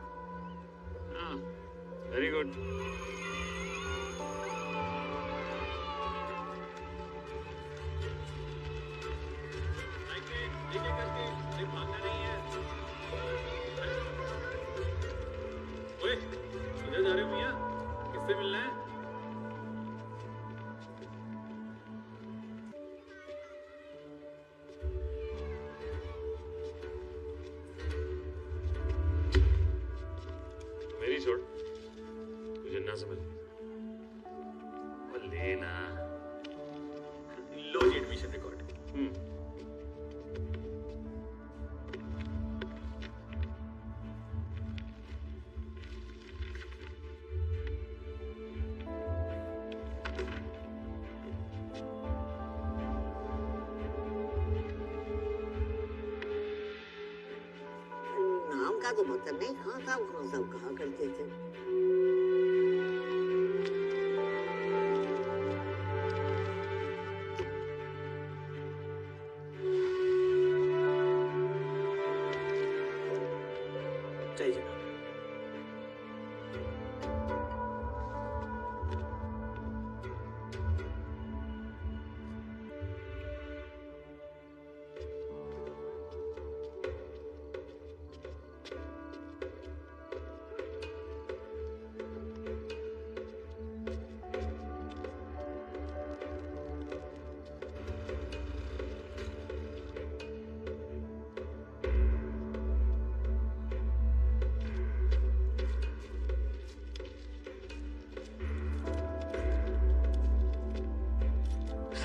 तो मतलब नहीं कहाँ था वो सब कहा करते थे?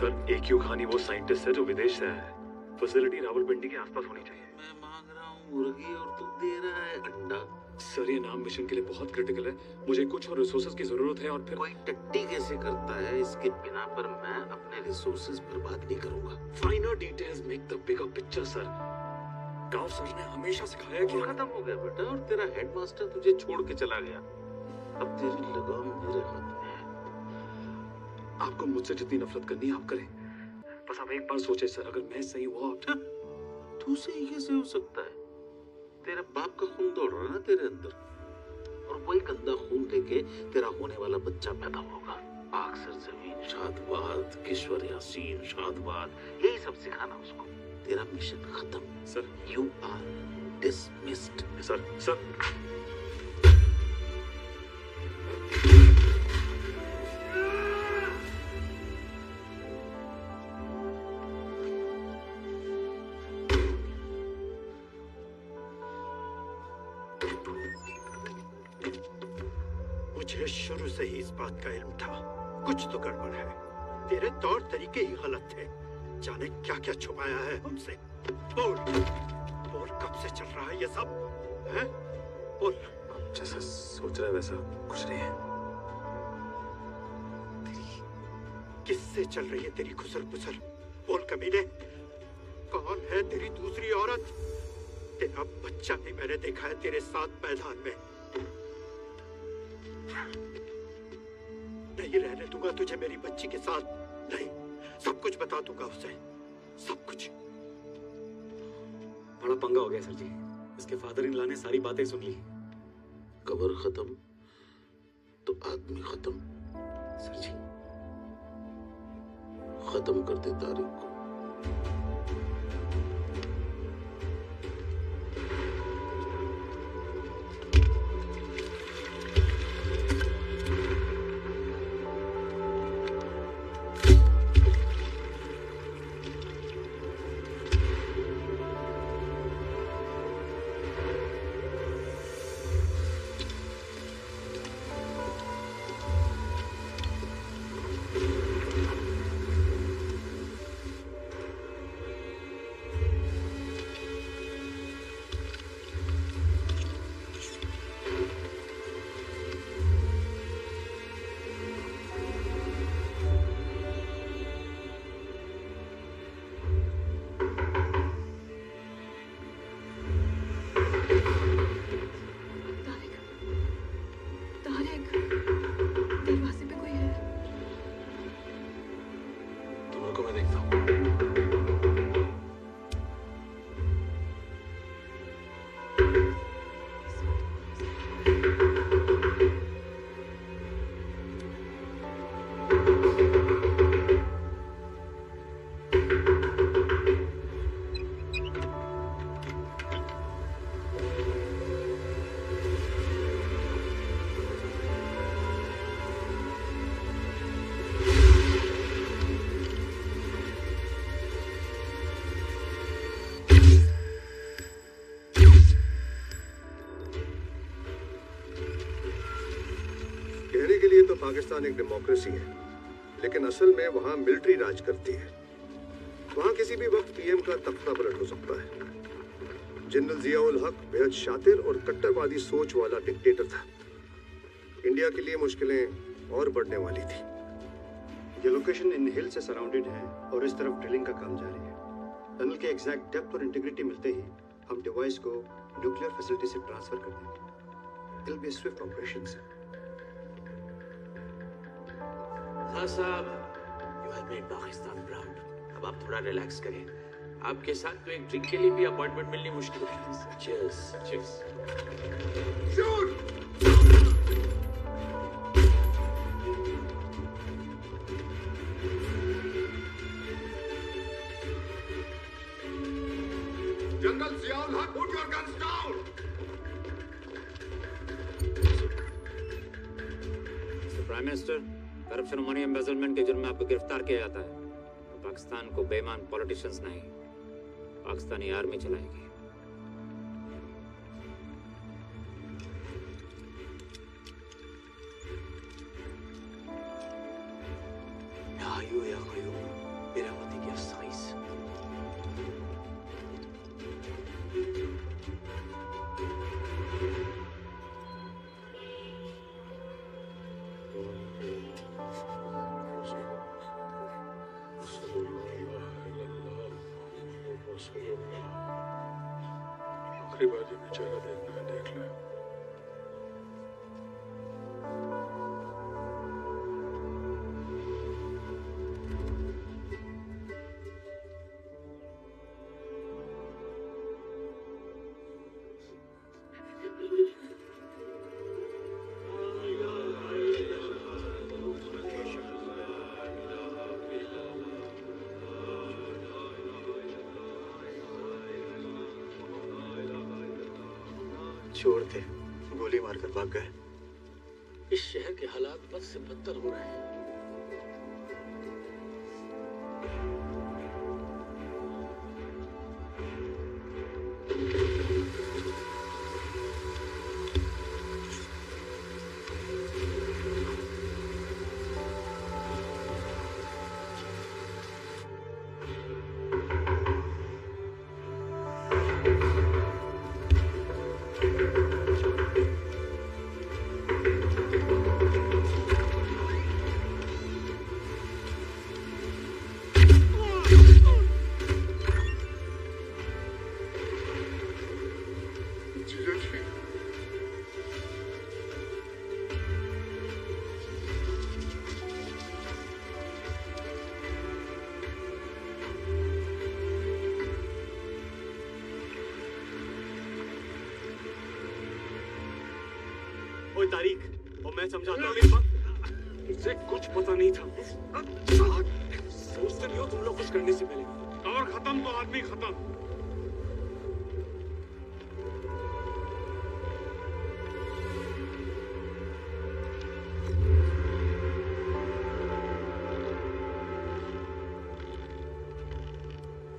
सर एक यू खानी वो साइंटिस्ट है जो विदेश से आया है। फैसिलिटी रावलपिंडी के आसपास होनी चाहिए। मैं मांग रहा हूँ मुर्गी और तू दे रहा है अंडा। सर ये नाम मिशन के लिए बहुत क्रिटिकल है। मुझे कुछ और रिसोर्सेज की ज़रूरत है और फिर कोई टट्टी कैसे करता है? इसके बिना पर मैं अपने रिसोर्सेज बर्बाद नहीं करूँगा। Finer details make the bigger picture sir गाँव सर ने हमेशा सिखाया कि खत्म हो गया बेटा और तेरा हेडमास्टर तुझे छोड़ के चला गया। अब तेरी लगाम मेरे हाथ आपको मुझसे जितनी नफरत करनी है आप करें। बस आप एक बार सोचे सर अगर मैं सही हुआ तू सही कैसे हो सकता है? तेरे बाप का खून दौड़ रहा ना तेरे अंदर। और वही गंदा खून लेके तेरा होने वाला बच्चा पैदा होगा। आग सर ज़मीन शादवाद किश्वर यासीन शादबाद यही सब सिखाना उसको। तेरा मिशन खत्म। Sir. You are dismissed sir sir. मुझे शुरू से ही इस बात का इल्म था। कुछ तो गड़बड़ है। तेरे तौर तरीके ही गलत थे। जाने क्या क्या छुपाया है हमसे? बोल। बोल कब से चल रहा है ये सब? हैं? बोल। जैसा सोच रहा है वैसा कुछ नहीं है। किससे चल रही है तेरी खुसर पुसर बोल कमीने कौन है तेरी दूसरी औरत? तेरा बच्चा भी मैंने देखा है तेरे साथ मैदान में। नहीं रहने दूँगा तुझे मेरी बच्ची के साथ। नहीं सब कुछ बता दूँगा उसे। सब कुछ। बड़ा पंगा हो गया सर जी। इसके फादर इन लॉ ने सारी बातें सुन ली। कबर खत्म तो आदमी खत्म। सर जी। खत्म कर दे तारीख को। पाकिस्तान एक डेमोक्रेसी है, लेकिन असल में वहाँ मिलिट्री राज करती है। वहाँ किसी भी वक्त पीएम का तख्ता पलट हो सकता है। जनरल जियाउल हक बेहद शातिर और कट्टरवादी सोच वाला डिक्टेटर था। इंडिया के लिए मुश्किलें और बढ़ने वाली थी। ये लोकेशन इन हिल से सराउंडेड है और इस तरफ़ ड्रिलिंग का काम जारी है। टनल के एग्जैक्ट डेप्थ और इंटीग्रिटी मिलते ही हम डिवाइस को न्यूक्लियर फैसिलिटी से ट्रांसफ़र कर देंगे। It be swift operation sir हाँ साहब। You have made Pakistan proud अब आप थोड़ा रिलैक्स करें। आपके साथ तो एक ड्रिंक के लिए भी अपॉइंटमेंट मिलनी मुश्किल है। Cheers cheers prime minister corruption money embezzlement के जुर्म में आपको गिरफ़्तार किया जाता है। पाकिस्तान को बेमान पॉलिटिशियंस नहीं, पाकिस्तानी आर्मी चलाएगी। छोड़ के गोली मारकर भाग गए। इस शहर के हालात बद से बदतर हो रहे हैं। समझाता हूँ इसे कुछ पता नहीं था। सोचते नहीं हो तुम लोग कुछ करने से पहले। और खत्म तो आदमी खत्म।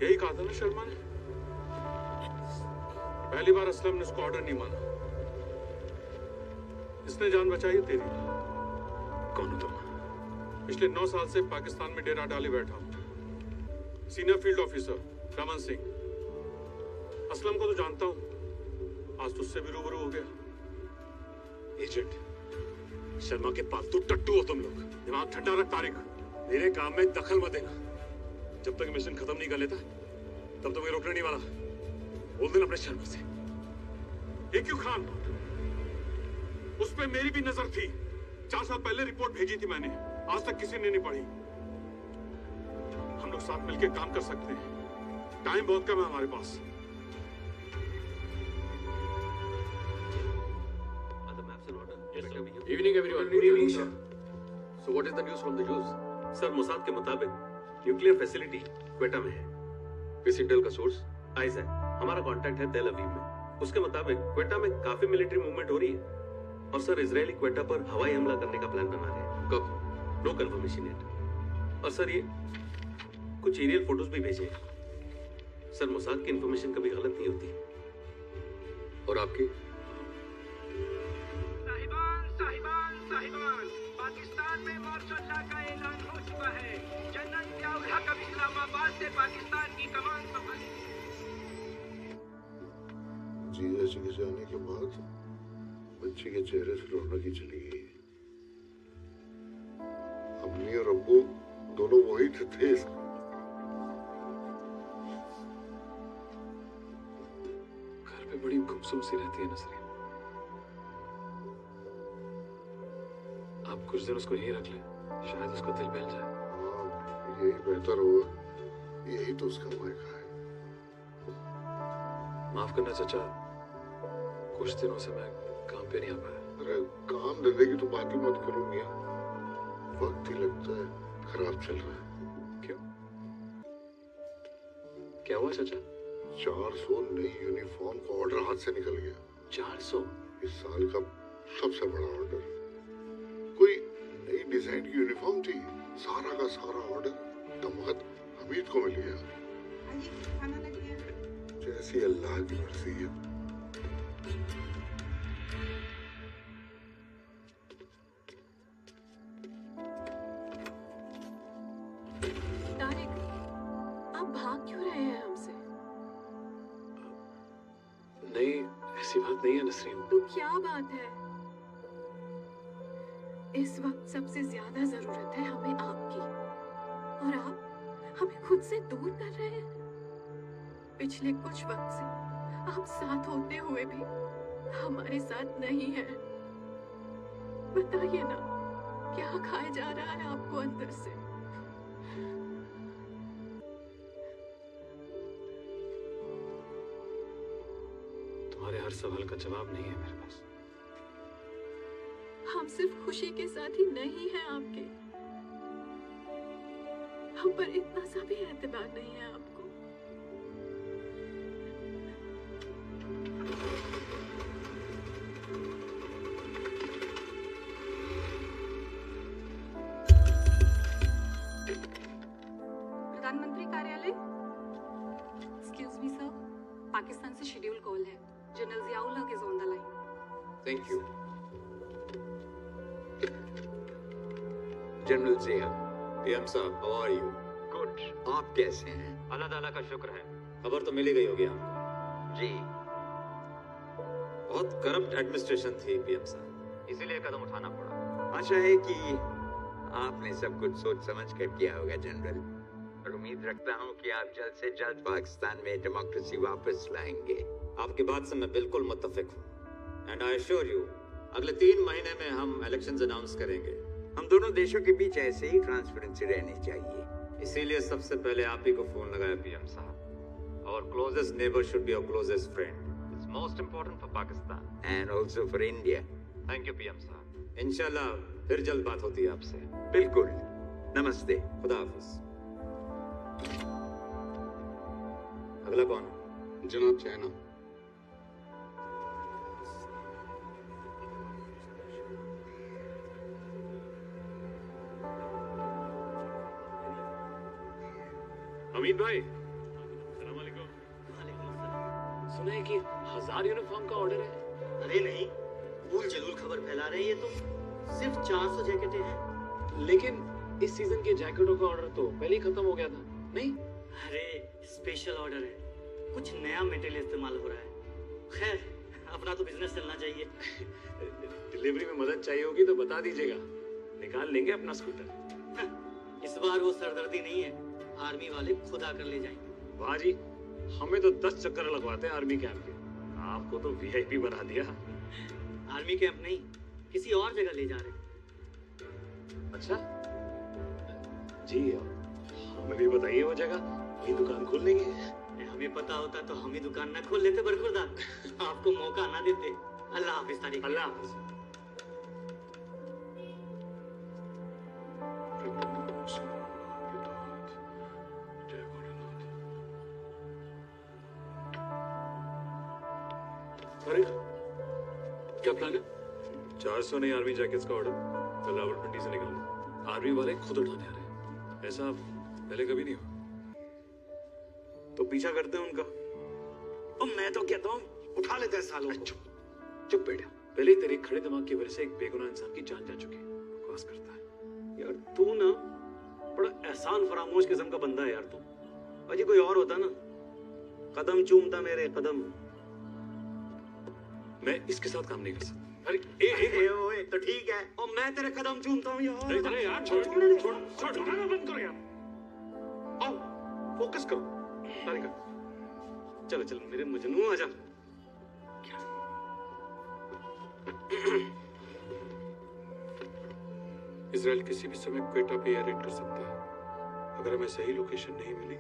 यही कहा था ना शर्मा ने? पहली बार असलम ने उसको ऑर्डर नहीं माना। इसने जान बचाई तेरी? कौन हो तुम? पिछले नौ साल से पाकिस्तान में डेरा डाले बैठा senior field officer Raman Singh. Aslam को तो जानता हूँ। आज तुझसे भी रूबरू हो गया। एजेंट शर्मा के पालतू टट्टू हो तुम लोग। दिमाग ठंडा रख तारिक। मेरे काम में दखल मत देना। जब तक मिशन खत्म नहीं कर लेता तब तक मैं रोकने नहीं वाला। बोल देना अपने शर्मा से। ये क्यों खान? उस पर मेरी भी नज़र थी। चार साल पहले रिपोर्ट भेजी थी मैंने। आज तक किसी ने नहीं पढ़ी। हम लोग साथ मिलकर काम कर सकते हैं। टाइम बहुत कम है हमारे पास. Good evening, sir. So, what is the news from the Jews? Sir Mossad के मुताबिक न्यूक्लियर फैसिलिटी क्वेटा में है किस इंटेल का सोर्स आइजैक हमारा कांटेक्ट है तेल अवीव में उसके मुताबिक क्वेटा में काफ़ी मिलिट्री मूवमेंट हो रही है और सर इजरायली क्वेटा पर हवाई हमला करने का प्लान बना रहे हैं। कब? नो कंफर्मेशन येट और सर ये कुछ एरियल फ़ोटोज़ भी भेजे हैं। सर मुसाद की इंफॉर्मेशन कभी गलत नहीं होती। और आपकी? साहिबान साहिबान साहिबान पाकिस्तान में मार्शल लॉ का ऐलान हो चुका है। जनरल जियाउल हक अब इस्लामाबाद से पाकिस्तान की कमान संभाली जीजा जी के जाने के बाद बच्चे के चेहरे से रौनक ही चली गई। अम्मी और अब्बू दोनों वही थे थे घर पे बड़ी गुमसुम सी रहती है नसरीन। आप कुछ दिन उसको यही रख लें शायद उसको दिल मिल जाए। यही बेहतर होगा। यही तो उसका मायका है। माफ़ करना चाचा कुछ दिनों से मैं काम पे नहीं आ पाया अरे काम धंधे की तो बात ही मत करो मियाँ। वक्त ही लगता है। खराब चल रहा है। क्यों? क्या हुआ चाचा? चार सौ नई यूनिफॉर्म का ऑर्डर हाथ से निकल गया। चार सौ? इस साल का सबसे बड़ा ऑर्डर। कोई नई डिज़ाइन की यूनिफॉर्म थी। सारा का सारा ऑर्डर दमकत हमीद को मिल गया। जैसी अल्लाह की मर्ज़ी है। भी हमारे साथ नहीं है। बताइए ना क्या खाया जा रहा है आपको अंदर से? तुम्हारे हर सवाल का जवाब नहीं है मेरे पास। हम सिर्फ़ खुशी के साथ ही नहीं हैं आपके। हम पर इतना सा भी एतबार नहीं है आपको कैसे हैं? अल्लाह ताला का शुक्र है। खबर तो मिली गई होगी आपको। जी। बहुत करप्ट एडमिनिस्ट्रेशन थी पीएम साहब। इसीलिए कदम उठाना पड़ा। आशा है कि आपने सब कुछ सोच समझ कर किया होगा जनरल। और उम्मीद रखता हूँ कि आप जल्द से जल्द पाकिस्तान में डेमोक्रेसी वापस लाएँगे। आपकी बात से मैं बिल्कुल मुत्तफिक हूँ। एंड आई एश्योर यू अगले तीन महीने में हम इलेक्शंस अनाउंस करेंगे। हम दोनों देशों के बीच ऐसे ही ट्रांसपेरेंसी रहनी चाहिए। इसीलिए सबसे पहले आप ही को फ़ोन लगाया पीएम साहब। और closest neighbour should be your closest friend it's most important for Pakistan and also for India thank you PM साहब इंशाल्लाह फिर जल्द बात होती है आपसे। बिल्कुल। नमस्ते। खुदा हाफिज। अगला कौन? है जनाब चाइना। हमीद भाई। सुना है कि हज़ार यूनिफॉर्म का ऑर्डर है? अरे नहीं भूल जलूल खबर फैला रहे हैं ये तो सिर्फ़ 400 जैकेटें हैं। लेकिन इस सीज़न के जैकेटों का ऑर्डर तो पहले ही खत्म हो गया था नहीं? अरे स्पेशल ऑर्डर है। कुछ नया मटेरियल इस्तेमाल हो रहा है। खैर अपना तो बिज़नेस चलना चाहिए। <laughs> डिलीवरी में मदद चाहिए होगी तो बता दीजिएगा। निकाल लेंगे अपना स्कूटर इस बार वो सरदर्दी नहीं है। आर्मी वाले खुद आकर ले जाएँगे। वाह जी हमें तो दस चक्कर लगवाते हैं आर्मी कैंप के। आपको तो वीआईपी बना दिया। आर्मी कैंप नहीं किसी और जगह ले जा रहे हैं। अच्छा? जी हमें भी बताइए वो जगह। ये दुकान खोल लेंगे। हमें पता होता तो हम ही दुकान ना खोल लेते बरखुरदार आपको मौका ना देते। अल्लाह हाफिज तारीख। अल्लाह हाफिज। चार सौ नहीं आर्मी जैकेट्स का ऑर्डर तो रावल पंडी से निकल आर्मी वाले खुद उठाने आ रहे ऐसा पहले कभी नहीं हुआ तो पीछा करते हैं उनका। और मैं तो कहता हूँ उठा लेते हैं सालों को। चुप बेटा पहले तेरे खड़े दिमाग की वजह से एक बेगुनाह इंसान की जान जा चुकी है। करता है। यार तू ना बड़ा एहसान फरामोश किस्म का बंदा है यार तू। भाजी कोई और होता ना। कदम चूमता मेरे कदम। मैं इसके साथ काम नहीं कर सकता। अरे ए, ए, ए, ओए, तो ठीक है। और मैं तेरे कदम चूमता हूँ यार। अरे, अरे यार, छोड़, छोड़। छोड़, छोड़, बंद करो यार। आओ फोकस करो। तारिका चलो चलो मेरे मजनू आजा इसराइल किसी भी समय क्वेटा पे एयर कर सकता है। अगर हमें सही लोकेशन नहीं मिली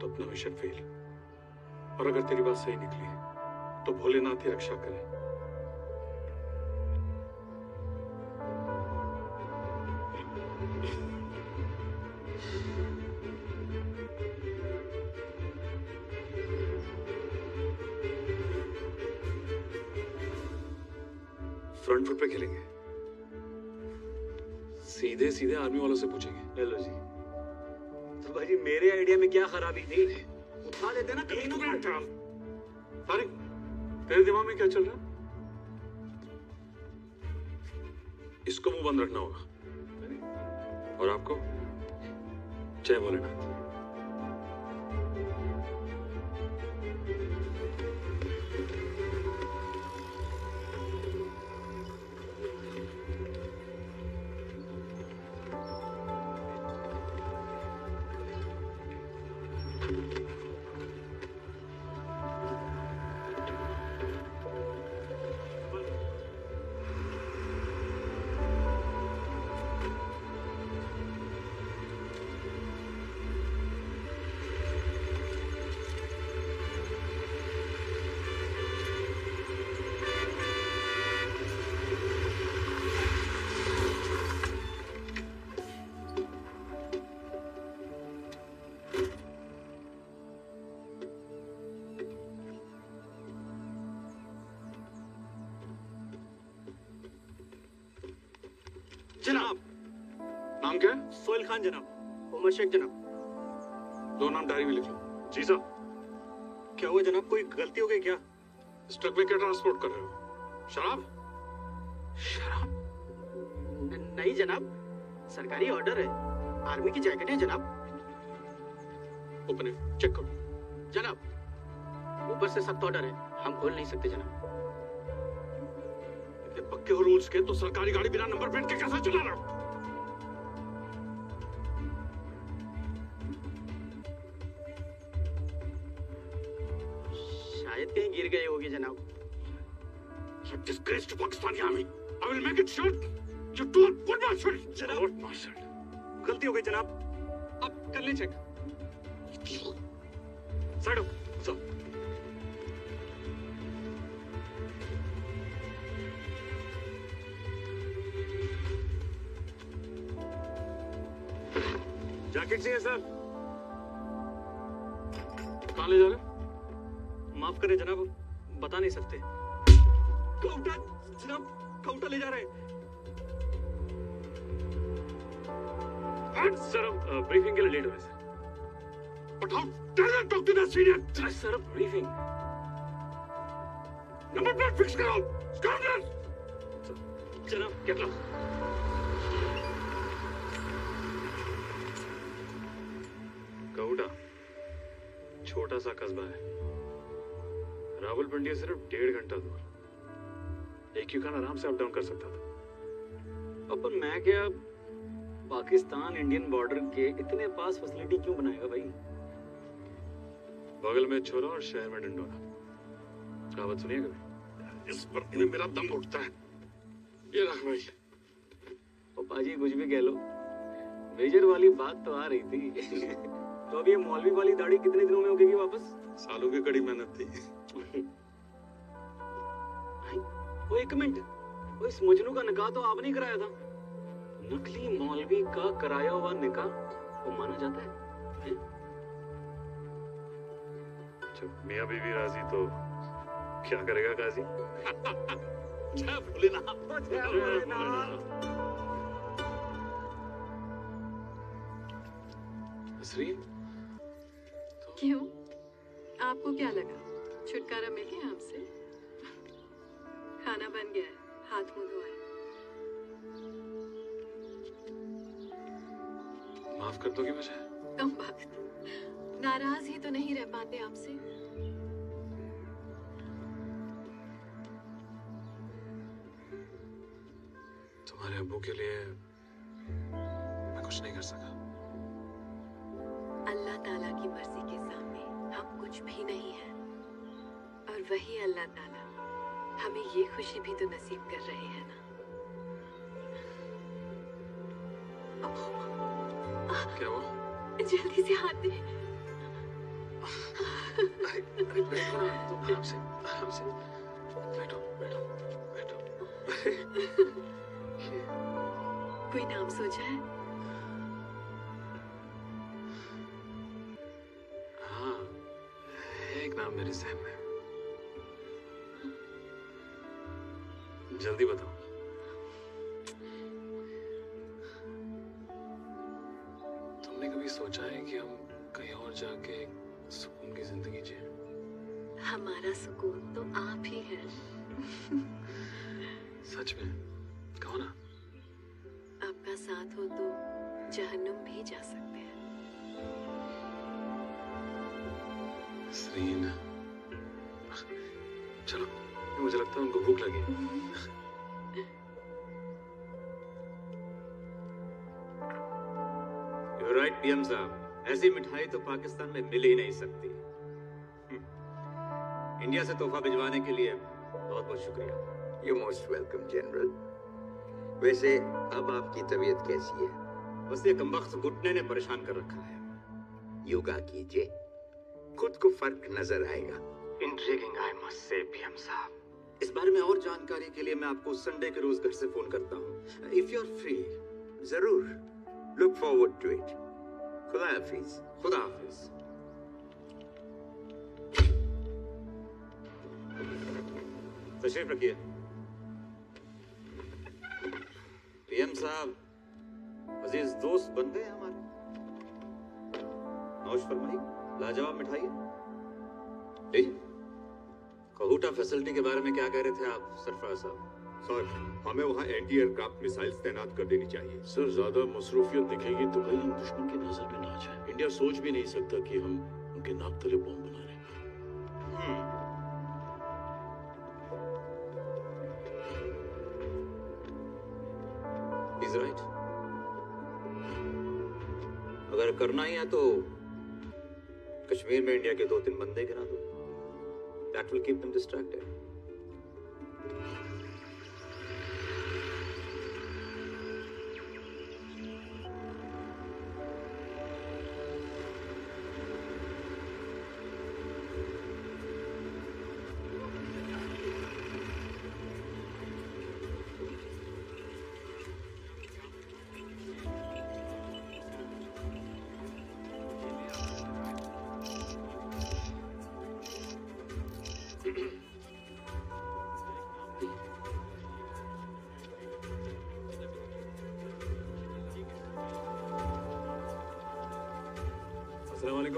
तो अपना मिशन फेल। और अगर तेरी बात सही निकली तो भोलेनाथ ही रक्षा करे। फ्रंट फुट पे खेलेंगे। सीधे सीधे आर्मी वालों से पूछेंगे। हेलो जी। तो भाजी मेरे आइडिया में क्या खराबी थी? उठा देते ना कहीं ना तारिक तेरे दिमाग में क्या चल रहा? इसको मुँह बंद रखना होगा। और आपको जय भोलेनाथ शेख जनाब। दो नाम डायरी में लिख लो। जी साहब क्या हुआ जनाब? कोई गलती हो गई क्या? इस ट्रक में क्या ट्रांसपोर्ट कर रहे हो? शराब? न- नहीं जनाब। सरकारी ऑर्डर है। आर्मी की जैकेट है जनाब। ओपन चेक करो। जनाब ऊपर से सख्त ऑर्डर है। हम खोल नहीं सकते जनाब। इतने पक्के हो रूल्स के तो सरकारी गाड़ी बिना नंबर प्लेट के कैसे चला रहे हो? Disgrace to Pakistani army. I will make it sure you don't put my foot. जनाब। गलती हो गई जनाब। अब कर ले चेक साइड हो सो जैकेट चाहिए सर कहाँ ले जा रहे माफ़ करें जनाब। बता नहीं सकते। जनाब काउंटर ले जा रहे। हैं सर हम ब्रीफिंग के लिए लेट हो रहे sir But how dare you talk to the senior? Sir briefing number plate fix करो। स्काउंडर जनाब गेट लो कऊटा छोटा सा कस्बा है। रावलपिंडी सिर्फ़ डेढ़ घंटा दूर। एक ही खान आराम से अप डाउन कर सकता था? अपन मैं क्या पाकिस्तान इंडियन बॉर्डर के इतने पास फैसिलिटी क्यों बनाएगा भाई? बगल में छोरा और शहर में डंडोरा। कहावत सुनिए कभी? इस वर्दी में मेरा दम उठता है। ये रख भाई। पापा जी कुछ भी कह लो। मेजर वाली बात तो आ रही थी। <laughs> तो अब ये मौलवी वाली दाढ़ी कितने दिनों में उगेगी वापस? सालों की कड़ी मेहनत थी। <laughs> वो एक मिनट। वो इस मजनू का निकाह तो आपने कराया था। नकली मौलवी का कराया हुआ निकाह वो माना जाता है हैं? जब मियाँ बीवी राज़ी तो क्या करेगा काजी? <laughs> जय भोलेनाथ जय भोलेनाथ। नसरीन क्यों? आपको क्या लगा? छुटकारा मिल गया आपसे? खाना बन गया है। हाथ मुँह धोए। माफ़ कर दोगी मुझे? कम वक्त नाराज़ ही तो नहीं रह पाते आपसे। तुम्हारे अब्बू के लिए मैं कुछ नहीं कर सका। अल्लाह ताला की मर्ज़ी के सामने हम कुछ भी नहीं है। और वही अल्लाह ताला। हमें ये खुशी भी तो नसीब कर रहे हैं ना? क्या हुआ? जल्दी से हाथ दे। बैठो बैठो बैठो। कोई नाम सोचा है? हाँ एक नाम मेरे जहन में जल्दी बताओ। तुमने कभी सोचा है कि हम कहीं और जाके सुकून की ज़िंदगी जिए? हमारा सुकून तो आप ही हैं। सच में? कहो ना। आपका साथ हो तो जहन्नुम भी जा सकते हैं। सरीन चलो। मुझे लगता है उनको भूख लगी। You're right, पीएम साहब। ऐसी मिठाई तो पाकिस्तान में मिल ही नहीं सकती। इंडिया से तोहफा भिजवाने के लिए बहुत बहुत शुक्रिया। यू मोस्ट वेलकम जनरल वैसे अब आपकी तबीयत कैसी है? बस ये कमबख्त घुटने ने परेशान कर रखा है। योगा कीजिए। खुद को फ़र्क नज़र आएगा। Intriguing I must say PM साहब। इस बारे में और जानकारी के लिए मैं आपको संडे के रोज घर से फ़ोन करता हूँ। इफ़ यू आर फ्री ज़रूर लुक फॉरवर्ड टू इट खुदा हाफिज। खुदा हाफिज। तशरीफ़ रखिए। पीएम साहब, अज़ीज़ दोस्त बन गए हमारे। नौश फरमाइए, लाजवाब मिठाई कहूटा फैसिलिटी के बारे में क्या कह रहे थे आप सरफराज साहब? सर हमें वहाँ एंटी एयरक्राफ्ट मिसाइल्स तैनात कर देनी चाहिए। सर ज़्यादा मसरूफियत दिखेगी तो कहीं हम दुश्मन की नज़र में ना जाए। इंडिया सोच भी नहीं सकता कि हम उनके नाक तले बॉम्ब बना रहे हैं। इज़ राइट अगर करना ही है तो कश्मीर में इंडिया के दो तीन बंदे गिरा दो। That will keep them distracted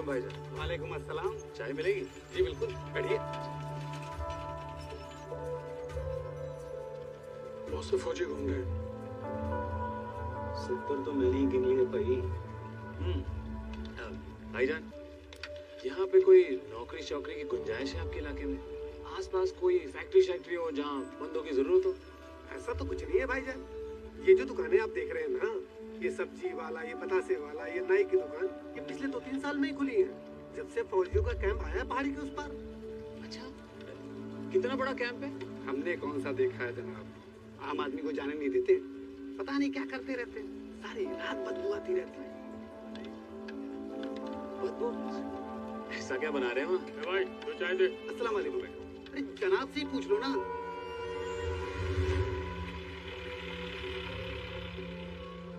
वालेकुम भाईजान। वालेकुम अस्सलाम। चाय मिलेगी? जी बिल्कुल। बैठिए बहुत से फौजी घूम रहे हैं सत्तर तो मैंने ही गिन लिए भाई। अ, भाईजान यहाँ पे कोई नौकरी शौकरी की गुंजाइश है आपके इलाके में? आसपास कोई फैक्ट्री शैक्ट्री हो जहाँ बंदों की ज़रूरत हो? ऐसा तो कुछ नहीं है भाईजान। ये जो दुकानें आप देख रहे हैं ना ये सब्ज़ी वाला ये बतासे वाला ये नाई की दुकान पिछले दो तीन साल में ही खुली है। जब से फौजियों का कैंप आया पहाड़ी के उस पार। अच्छा। कितना बड़ा कैंप है? हमने कौन सा देखा है जनाब? आम आदमी को जाने नहीं देते। पता नहीं क्या करते रहते सारी रात बदबू आती रहती है। बदबू? ऐसा क्या बना रहे हैं वहाँ? भाई दो चाय दे। अस्सलाम वालेकुम। अरे जनाब से ही पूछ लो ना।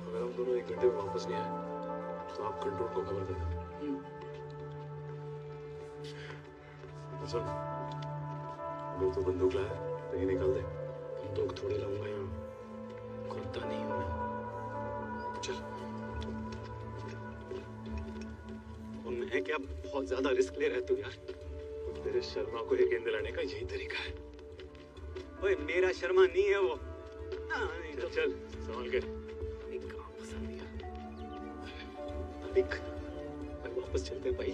अगर हम दोनों एक घंटे में वापस नहीं आए आप कंट्रोल को खबर दे देना सुन अगर तू बंदूक लाया तो ये निकाल दे। बंदूक थोड़ी लाऊँगा यहाँ। कुत्ता नहीं हूँ मैं। चल। और मैं क्या बहुत ज़्यादा रिस्क ले रहा है तू यार? तेरे शर्मा को यकीन दिलाने का यही तरीका है। ओए मेरा शर्मा नहीं है वो। चल चल संभाल के। तारिक वापस चलते भाई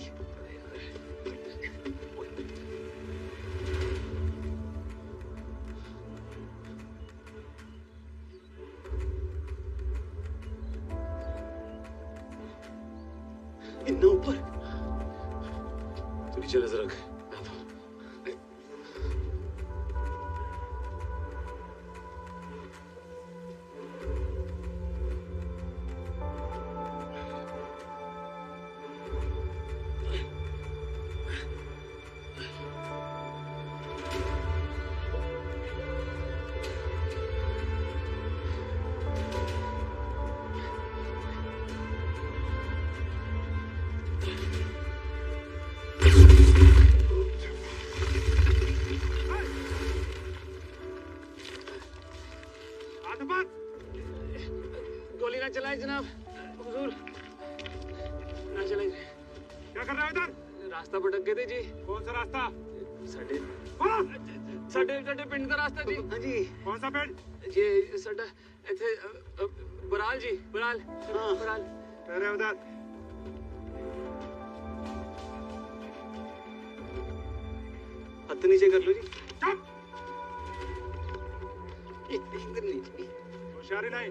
ਕੌਣ ਸਾ ਪਿੰਡ ਜੀ ਸਾਡਾ ਇੱਥੇ ਅ, ਅ, ਬਰਾਲ ਜੀ ਬਰਾਲ ਹਾਂ ਬਰਾਲ तेरे उधर हथ नीचे कर लो जी चुप इधर नीचे होशियारी नहीं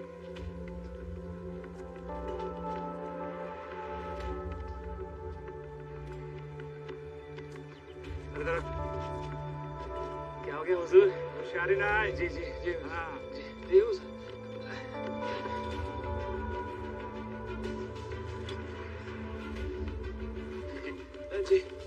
इधर क्या हो गया हुजूर होशियारी नहीं जी जी जी हाँ जी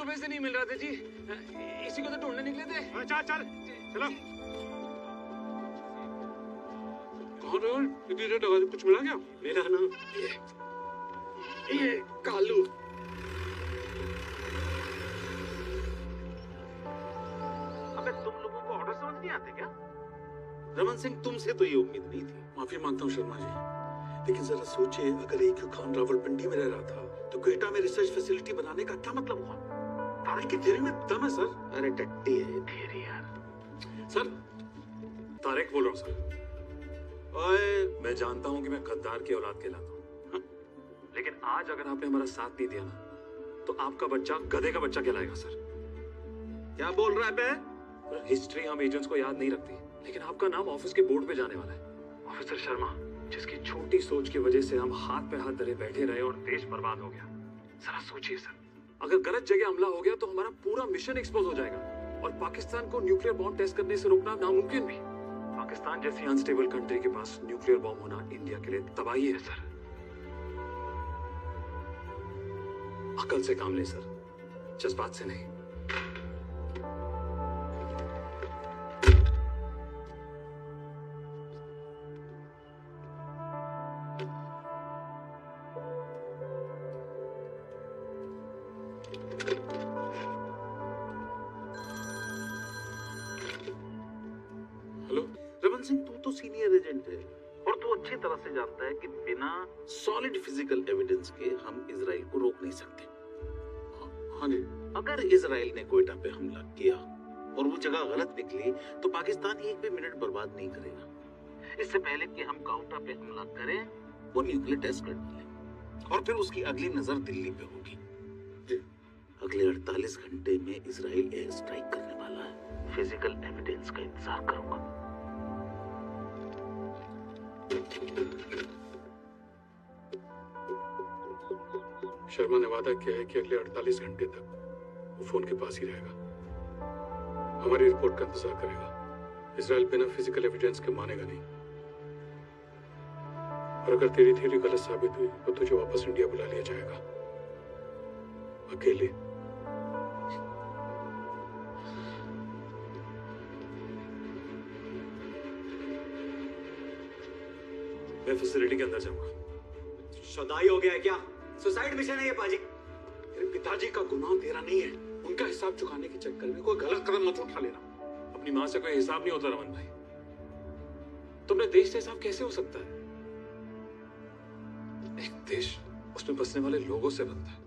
सुबह से नहीं मिल रहा था जी। इसी को तो ढूँढने निकले थे। चल चल। चलो। कौन हो देर कुछ मिला क्या? मेरा नाम ये ये कालू। अबे तुम लोगों को ऑर्डर समझ नहीं आते क्या? रमन सिंह तुमसे तो ये उम्मीद नहीं थी। माफ़ी माँगता हूँ शर्मा जी। लेकिन जरा सोचिए अगर एक खान रावलपिंडी में रह रहा था तो क्वेटा में रिसर्च फैसिलिटी बनाने का क्या मतलब हुआ? तारिक की थ्योरी में दम है सर? अरे टट्टी है थ्योरी यार। सर तारिक बोल रहा हूँ सर। ओए मैं जानता हूँ कि मैं गद्दार की औलाद कहलाता हूँ। लेकिन आज अगर आपने हमारा साथ नहीं दिया ना तो आपका बच्चा गधे का बच्चा कहलाएगा सर। क्या बोल रहा है बे? हिस्ट्री हम एजेंट्स को याद नहीं रखती लेकिन आपका नाम ऑफ़िस के बोर्ड पे जाने वाला है। ऑफिसर शर्मा जिसकी छोटी सोच की वजह से हम हाथ पे हाथ धरे बैठे रहे और देश बर्बाद हो गया। जरा सोचिए सर। अगर गलत जगह हमला हो गया तो हमारा पूरा मिशन एक्सपोज हो जाएगा। और पाकिस्तान को न्यूक्लियर बॉम्ब टेस्ट करने से रोकना नामुमकिन भी। पाकिस्तान जैसी अनस्टेबल कंट्री के पास न्यूक्लियर बॉम्ब होना इंडिया के लिए तबाही है सर अकल से काम ले सर जज्बात से नहीं। अगर इसराइल ने कोयटा पे हमला किया और वो जगह गलत निकली तो पाकिस्तान एक भी मिनट बर्बाद नहीं करेगा। इससे पहले कि हम काउटा पे हमला करें, वो न्यूक्लियर टेस्ट कर डाले और फिर उसकी अगली नज़र दिल्ली पे होगी। अगले 48 घंटे में इसराइल एयर स्ट्राइक करने वाला है। फ़िज़िकल एविडेंस का इंतज़ार करूँगा। शर्मा ने वादा किया है कि अगले 48 घंटे तक वो फ़ोन के पास ही रहेगा। हमारी रिपोर्ट का इंतज़ार करेगा। इसराइल बिना फ़िज़िकल एविडेंस के मानेगा नहीं। और अगर तेरी थ्योरी गलत साबित हुई तो तुझे वापस इंडिया बुला लिया जाएगा। अकेले। मैं फैसिलिटी के अंदर जाऊँगा। सदाई हो गया है क्या? सुसाइड मिशन है ये, पाजी। तेरे पिताजी का गुनाह तेरा नहीं है। उनका हिसाब चुकाने के चक्कर में कोई गलत कदम मत उठा लेना। अपनी माँ से कोई हिसाब नहीं होता रमन भाई। तुमने देश से हिसाब कैसे हो सकता है? एक देश उसमें बसने वाले लोगों से बनता है।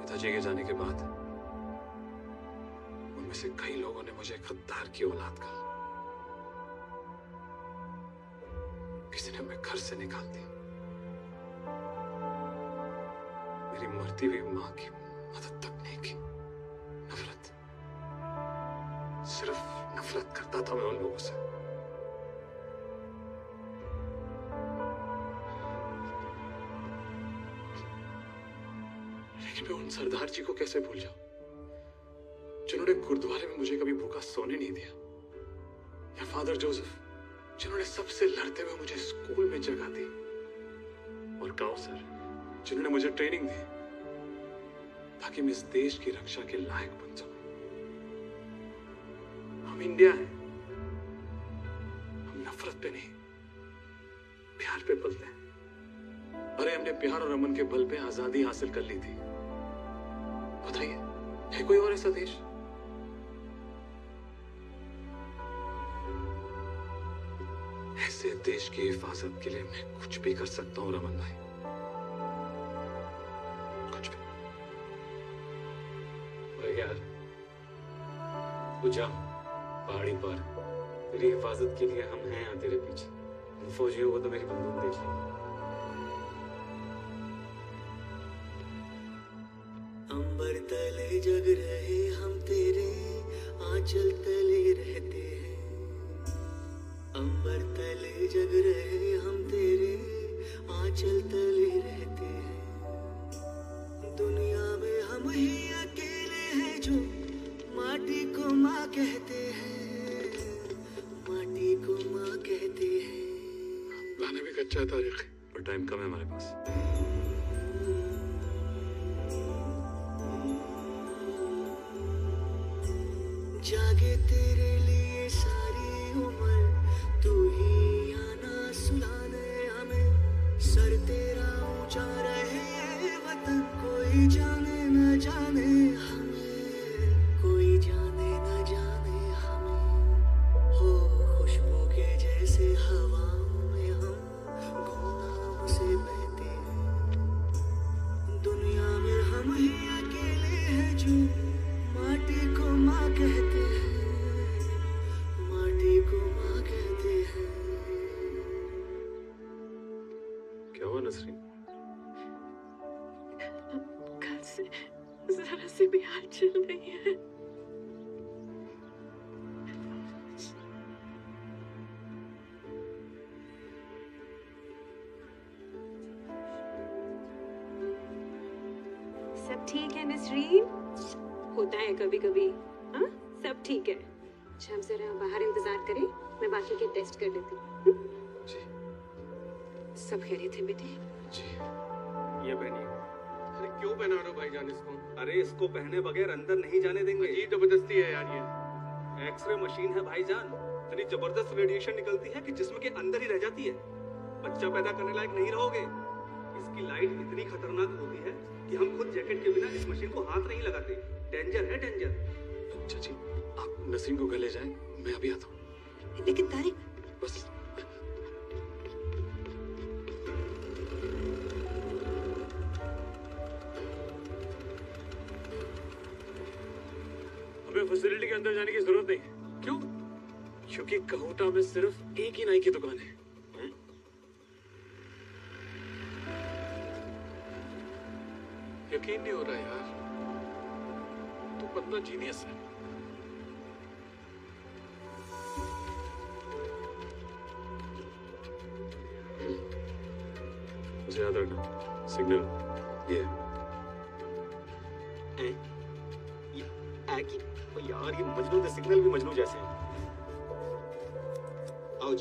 पिताजी के जाने के बाद उनमें से कई लोगों ने मुझे गद्दार की औलाद कहा। किसी ने हमें घर से निकाल दिया। मेरी मरती हुई माँ की मदद तक नहीं की। नफरत। सिर्फ़ नफरत करता था मैं उन लोगों से। लेकिन मैं उन सरदार जी को कैसे भूल जाऊँ? जिन्होंने गुरुद्वारे में मुझे कभी भूखा सोने नहीं दिया। या फादर जोसेफ? जिन्होंने सबसे लड़ते हुए मुझे स्कूल में जगह दी। और गाँव, सर, जिन्होंने मुझे ट्रेनिंग दी, ताकि मैं इस देश की रक्षा के लायक बन सकूँ। हम इंडिया हैं। हम नफरत पे नहीं, प्यार पे पलते हैं। अरे हमने प्यार और अमन के बल पे आज़ादी हासिल कर ली थी। बताइए, है कोई और ऐसा देश? देश की हिफाजत के लिए मैं कुछ भी कर सकता हूँ, रमन भाई। कुछ भी। यार तू जा पहाड़ी पर। तेरी हिफाजत के लिए हम हैं यहाँ तेरे पीछे। फौजियों को तो मेरी बंदूक दे दी अंबर तले जग रहे हम तेरे, आंचल जग रहे हम तेरे आंचल तले रहते हैं। दुनिया में हम ही अकेले हैं जो माटी को माँ कहते हैं। माटी को माँ कहते हैं। गाने भी कच्चा है तारीख, पर टाइम कम है हमारे पास। भाईजान इतनी ज़बरदस्त रेडिएशन निकलती है कि जिस्म के अंदर ही रह जाती है। बच्चा पैदा करने लायक नहीं रहोगे। इसकी लाइट इतनी खतरनाक होती है कि हम खुद जैकेट के बिना इस मशीन को हाथ नहीं लगाते। डेंजर है डेंजर चाची आप नसीम को घर ले जाएँ मैं अभी आता हूँ। लेकिन तारिक बस। हमें फैसिलिटी के अंदर जाने की ज़रूरत नहीं। है क्यों? क्योंकि कहूटा में सिर्फ़ एक ही नाई की दुकान है। यकीन नहीं हो रहा यार। तू बंदा जीनियस है। उसे याद रखना। सिग्नल। ये। यार, ये मजनू सिग्नल भी मजनू जैसे हैं। आओ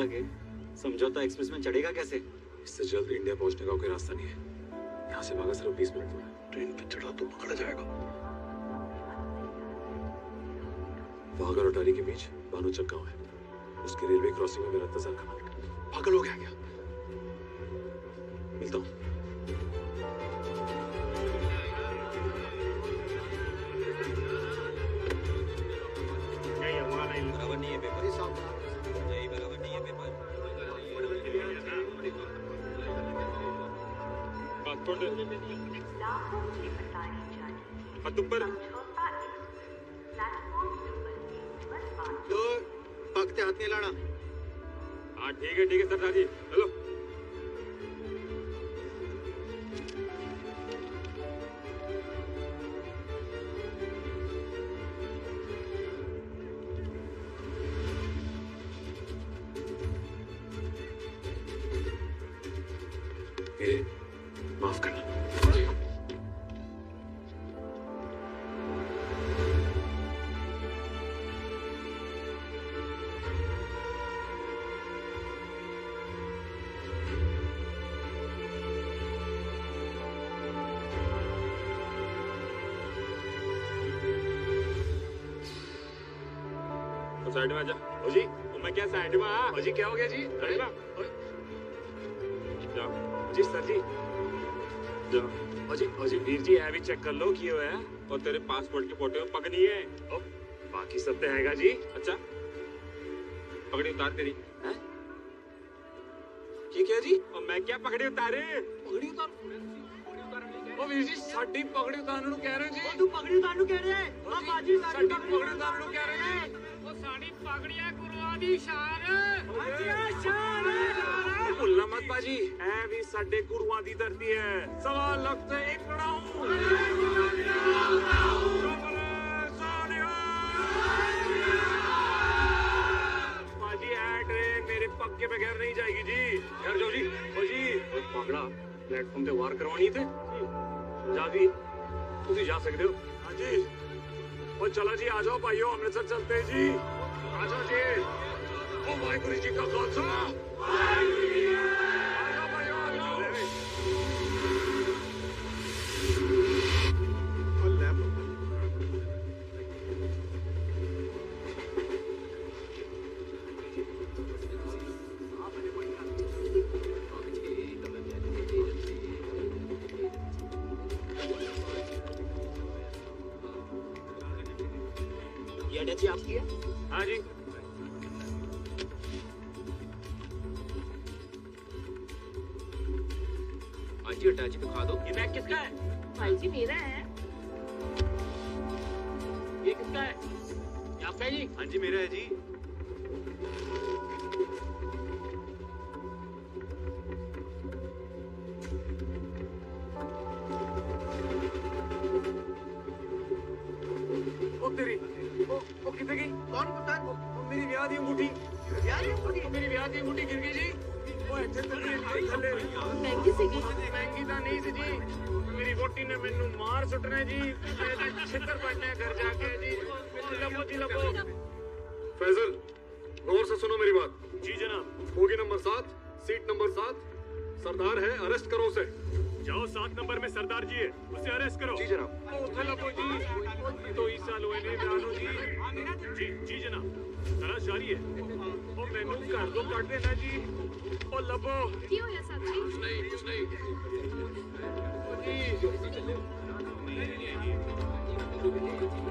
वीज़ा के? समझौता एक्सप्रेस में चढ़ेगा कैसे? इससे जल्द इंडिया पहुँचने का कोई रास्ता नहीं है। यहाँ से भागा सिर्फ़ बीस मिनट में ट्रेन पे चढ़ा तो पकड़ा जाएगा। भागर और टाली के बीच भानुचक चक्का है। उसके रेलवे क्रॉसिंग में मेरा इंतज़ार करना पागल हो गया क्या? लाना हाँ ठीक है ठीक है सरदार जी चलो। तो साइड में आजा ओ जी ओ मैं क्या साइड में आ ओ जी क्या हो गया जी साइड में आ। जाओ जी सर जी जाओ ओ जी ओ जी वीर जी है भी चेक कर लो किए हुए है और तेरे पासपोर्ट के फोटो में पग नहीं है ओ बाकी सब तो हैगा जी अच्छा पगड़ी उतार तेरी की क्या जी और मैं क्या पगड़ी उतारे पगड़ी उतार ओ वीर जी साडी पगड़ी उतारने ਨੂੰ ਕਹਿ ਰਹੇ ਜੀ ਤੂੰ ਪਗੜੀ ਉਤਾਰਨ ਨੂੰ ਕਹਿ ਰਿਹਾ ਹੈ ਆ ਬਾਜੀ ਸਾਡੀ ਪਗੜੀ ਉਤਾਰਨ ਨੂੰ ਕਹਿ ਰਹੇ ਨੇ ਉਹ ਸਾਡੀ ਪਗੜੀ ਹੈ ਗੁਰੂਆਂ ਦੀ ਸ਼ਾਨ ਹਾਂਜੀ ਸ਼ਾਨ ਭੁੱਲਣਾ ਮਤ ਬਾਜੀ ਐ ਵੀ ਸਾਡੇ ਗੁਰੂਆਂ ਦੀ ਧਰਤੀ ਹੈ ਸਵਾ ਲੱਖ ਤੇ ਇੱਕ ਨਾਉ बाजी ऐ ट्रेन मेरे पग के बगैर नहीं जाएगी जी यार जाओ जी ओ जी ओ पगड़ा प्लेटफॉर्म ਤੇ ਵਾਰ ਕਰਵਾਉਣੀ ਤੇ ਜਾ ਜੀ ਤੁਸੀਂ ਜਾ ਸਕਦੇ ਹੋ ਹਾਂਜੀ ओ चलो जी आ जाओ भाइयों अमृतसर चलते हैं जी आ जाओ जी ओ वाहिगुरु जी आपकी है हाँ जी हाँ जी अटैची दिखा दो। ये बैग किसका है? भाई जी मेरा है। ये किसका है? आपका जी? हाँ जी मेरा है जी। ਨੂੰ ਜੀ ਜੀ ਜੀ ਜਨਾਬ ਤਲਾਸ਼ ਜਾਰੀ ਹੈ ਉਹ ਮੈਨੂੰ ਘਰ ਤੋਂ ਕੱਢ ਦੇਣਾ ਜੀ ਉਹ ਲੱਭੋ ਕੀ ਹੋਇਆ ਸਾਥੀ ਕੁਛ ਨਹੀਂ ਕੁਛ ਨਹੀਂ हाँ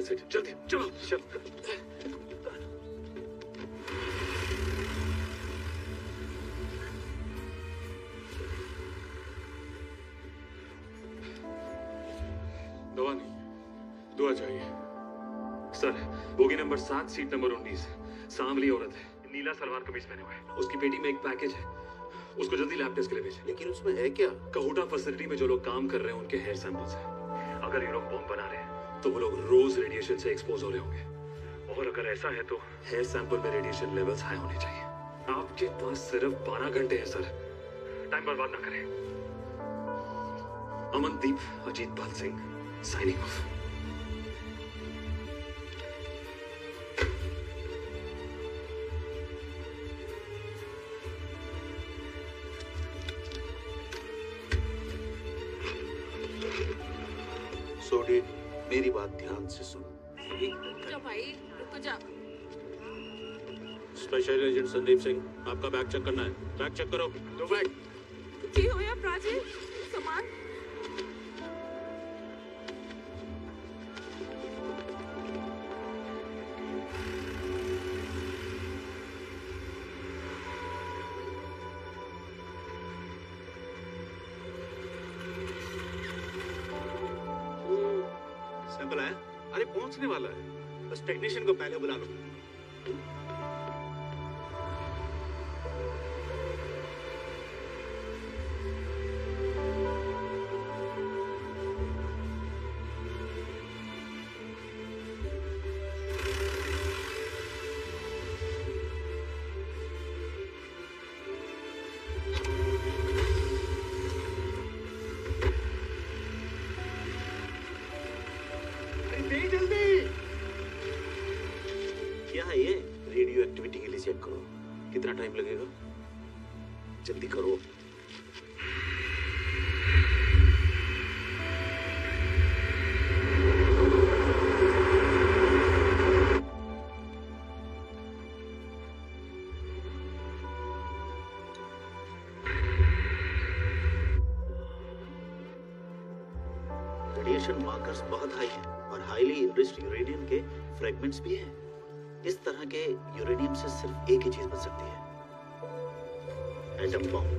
वाला एसिड जल्दी चलो चल। दवा नहीं दुआ चाहिए। सर बोगी नंबर सात सीट नंबर उन्नीस। सांवली औरत है। नीला सलवार कमीज पहने हुए है। उसकी पेटी में एक पैकेज है। उसको जल्दी लैब टेस्ट के लिए भेजें। लेकिन उसमें है क्या? कहूटा फैसिलिटी में जो लोग काम कर रहे हैं उनके हेयर सैंपल्स हैं। अगर ये लोग बॉम्ब बना रहे हैं तो वो लोग रोज रेडिएशन से एक्सपोज हो रहे होंगे। और अगर ऐसा है तो? हेयर सैंपल में रेडिएशन लेवल्स हाई होने चाहिए। आपके पास सिर्फ़ बारह घंटे हैं सर। टाइम बर्बाद ना करें। अमनदीप अजीत पाल सिंह साइनिंग ऑफ़ से सुन। भाई जा। स्पेशल एजेंट संदीप सिंह आपका बैग चेक करना है। बैग चेक करो। दो बैग की होया प्राची सामान? को पहले बुला लो। रेडिएशन बहुत हाई हैं और हाईली इनरिच्ड यूरेनियम के फ्रेगमेंट्स भी हैं। इस तरह के यूरेनियम से सिर्फ़ एक ही चीज़ बन सकती है। एटम बॉम्ब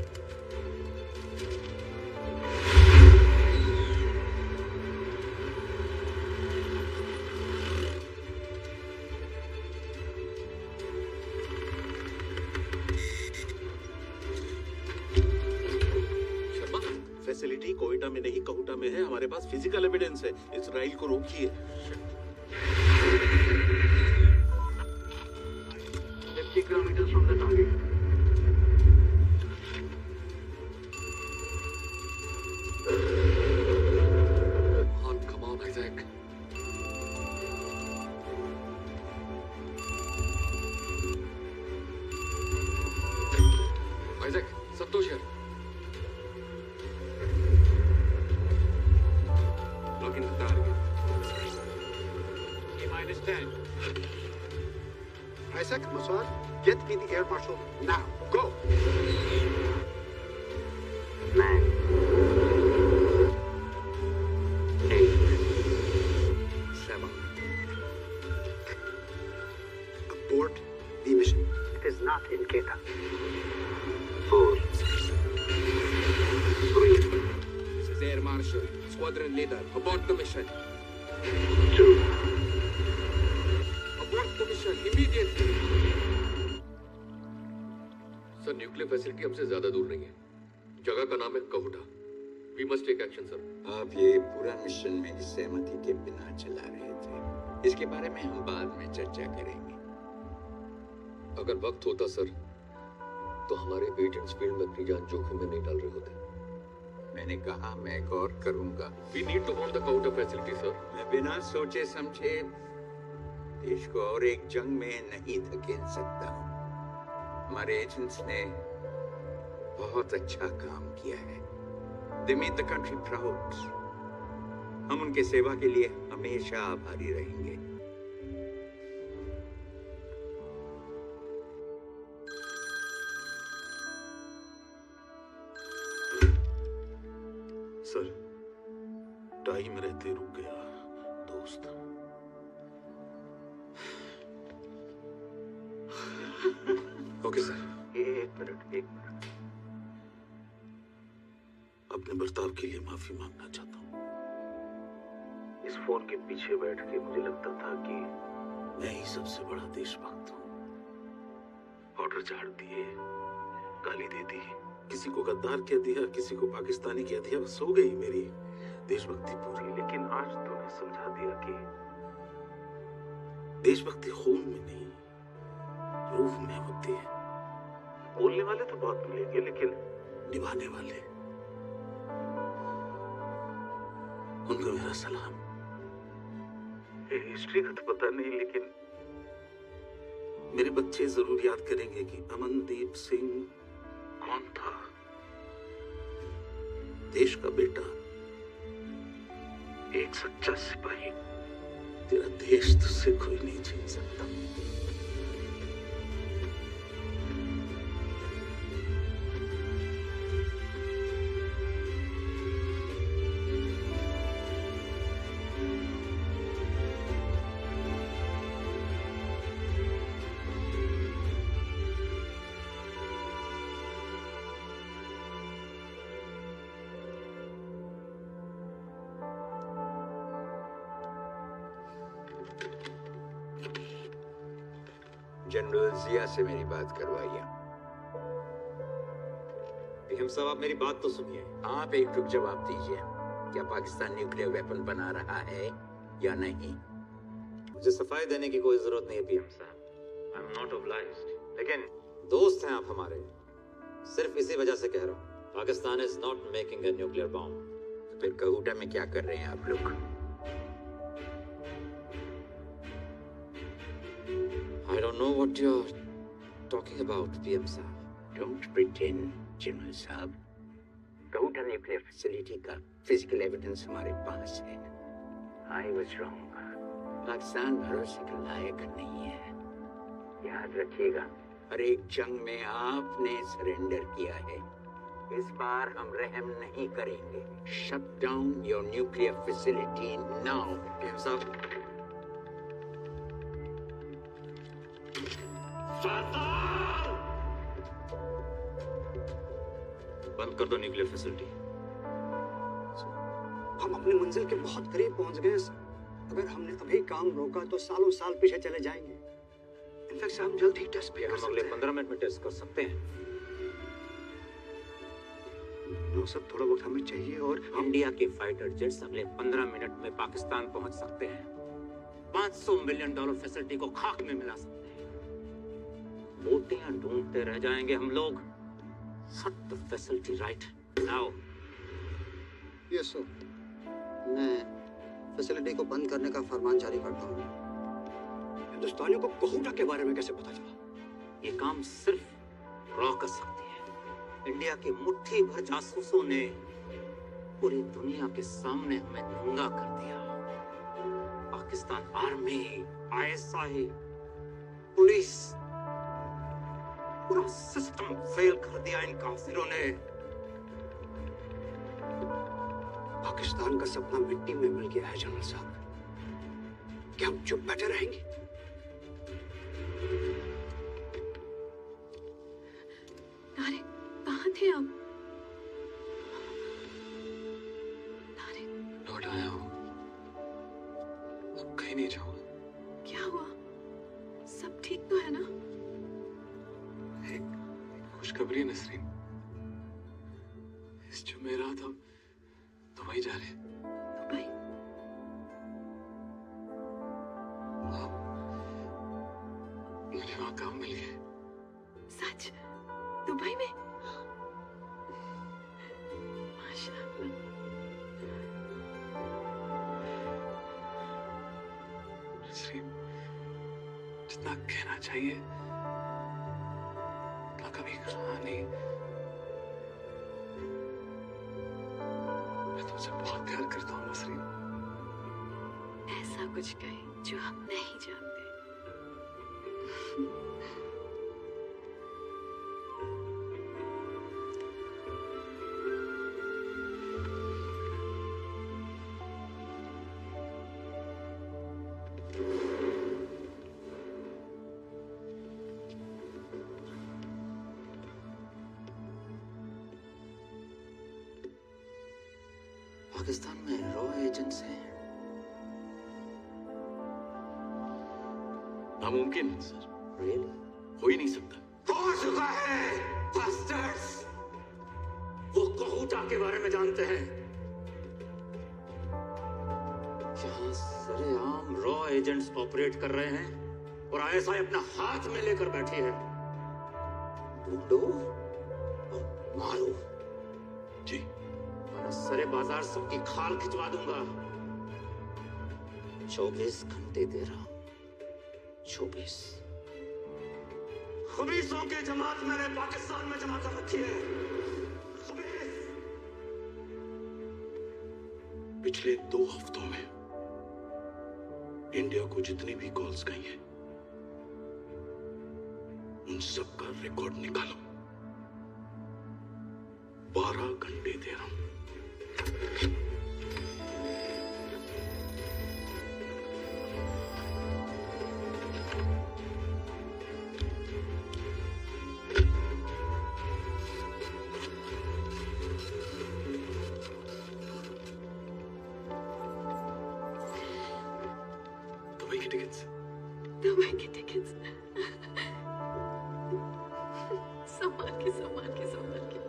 हमारे पास फ़िज़िकल एविडेंस है। इसराइल को रोकिए। 50 kilometers from the फैसिलिटी हमसे ज़्यादा दूर नहीं है। जगह का नाम है Kahuta. We must take action sir आप ये पूरा मिशन मेरी सहमति के बिना चला रहे थे। इसके बारे में हम बाद में चर्चा करेंगे। अगर वक्त होता सर तो हमारे एजेंट्स फ़ील्ड में अपनी जान जोखिम में नहीं डाल रहे होते। मैंने कहा मैं गौर करूँगा। We need to bomb the Kahuta facility sir मैं बिना सोचे समझे देश को और एक जंग में नहीं धकेल सकता। हूँ हमारे एजेंट्स ने बहुत अच्छा काम किया है। They made the country proud हम उनके सेवा के लिए हमेशा आभारी रहेंगे। सर टाइम रहते रुक गया दोस्त। <laughs> Okay sir. एक मिनट एक मिनट। अपने बर्ताव के लिए माफ़ी मांगना चाहता हूँ। इस फ़ोन के पीछे बैठ के मुझे लगता था कि मैं ही सबसे बड़ा देशभक्त हूँ। ऑर्डर झाड़ दिए, गाली दे दी, किसी को गद्दार कह दिया, किसी को पाकिस्तानी कह दिया, बस हो गई मेरी देशभक्ति पूरी। लेकिन आज तूने समझा दिया कि देशभक्ति खून में नहीं, रूह में होती है। बोलने वाले तो बहुत मिलेंगे, लेकिन निभाने वाले उनको मेरा सलाम। हिस्ट्री का तो पता नहीं लेकिन मेरे बच्चे ज़रूर याद करेंगे कि अमनदीप सिंह कौन था? देश का बेटा। एक सच्चा सिपाही। तेरा देश तुझसे कोई नहीं छीन सकता। जिया से मेरी बात करवाइए हम साहब आप मेरी बात तो सुनिए। आप एक टुक जवाब दीजिए। क्या पाकिस्तान न्यूक्लियर वेपन बना रहा है या नहीं? मुझे सफ़ाई देने की कोई ज़रूरत नहीं है पीएम साहब। आई एम नॉट obliged लेकिन दोस्त हैं आप हमारे। सिर्फ़ इसी वजह से कह रहा हूँ। Pakistan is not making a nuclear bomb फिर कहूटा में क्या कर रहे हैं आप लोग? I don't know what you're talking about, PM साहब. Don't pretend, जनरल साहब कहूटा न्यूक्लियर फैसिलिटी का फ़िज़िकल एविडेंस हमारे पास है आई वाज रॉन्ग पाकिस्तान भरोसे के लायक नहीं है याद रखिएगा हर एक जंग में आपने सरेंडर किया है इस बार हम रहम नहीं करेंगे shut down your nuclear facility now साहब कर दो न्यूक्लियर फैसिलिटी हम अपनी मंजिल के बहुत करीब पहुँच गए हैं सर अगर हमने अभी काम रोका तो सालों साल पीछे चले जाएँगे। इनफैक्ट हम जल्द ही टेस्ट भी कर हम अगले पंद्रह मिनट में टेस्ट कर सकते हैं। नो सब थोड़ा वक्त हमें चाहिए और इंडिया के फाइटर जेट्स अगले पंद्रह मिनट में पाकिस्तान पहुँच सकते हैं। 500 मिलियन डॉलर फैसिलिटी को खाक में मिला सकते हैं। मोतियाँ ढूंढते रह जाएँगे हम लोग। Shut the facility right. Now. Yes sir मैं फैसिलिटी को बंद करने का फरमान जारी करता हूँ। हिंदुस्तानियों को कहूटा के बारे में कैसे पता चला? ये काम सिर्फ़ रॉ कर सकती है। इंडिया के मुट्ठी भर जासूसों ने पूरी दुनिया के सामने हमें नंगा कर दिया। पाकिस्तान आर्मी आईएसआई पुलिस पूरा सिस्टम फेल कर दिया इन काफिरों ने। पाकिस्तान का सपना मिट्टी में मिल गया है जनरल साहब। क्या हम चुप बैठे रहेंगे? तारिक कहाँ थे आप? लौट आया हूँ। अब कहीं नहीं जाऊँगा। खुशखबरी नसरीन। इस जुमेरात हम दुबई जा रहे। हैं नामुमकिन है सर। रियली हो ही नहीं सकता। हो चुका है bastards! वो कहूटा के बारे में जानते हैं। यहाँ सरेआम रॉ एजेंट्स ऑपरेट कर रहे हैं और आईएसआई अपना हाथ में लेकर बैठी है। ढूंढो और मारो। जी। सरे बाज़ार सबकी खाल खिंचवा दूँगा। चौबीस घंटे दे रहा हूँ चौबीस खबीसों की जमात मैंने पाकिस्तान में जमा कर रखी है। पिछले दो हफ्तों में इंडिया को जितनी भी कॉल्स गई हैं, उन सब का रिकॉर्ड निकालो। बारह घंटे दे रहा हूँ दुबई की टिकट्स दुबई की टिकट्स संभाल के संभाल के संभाल के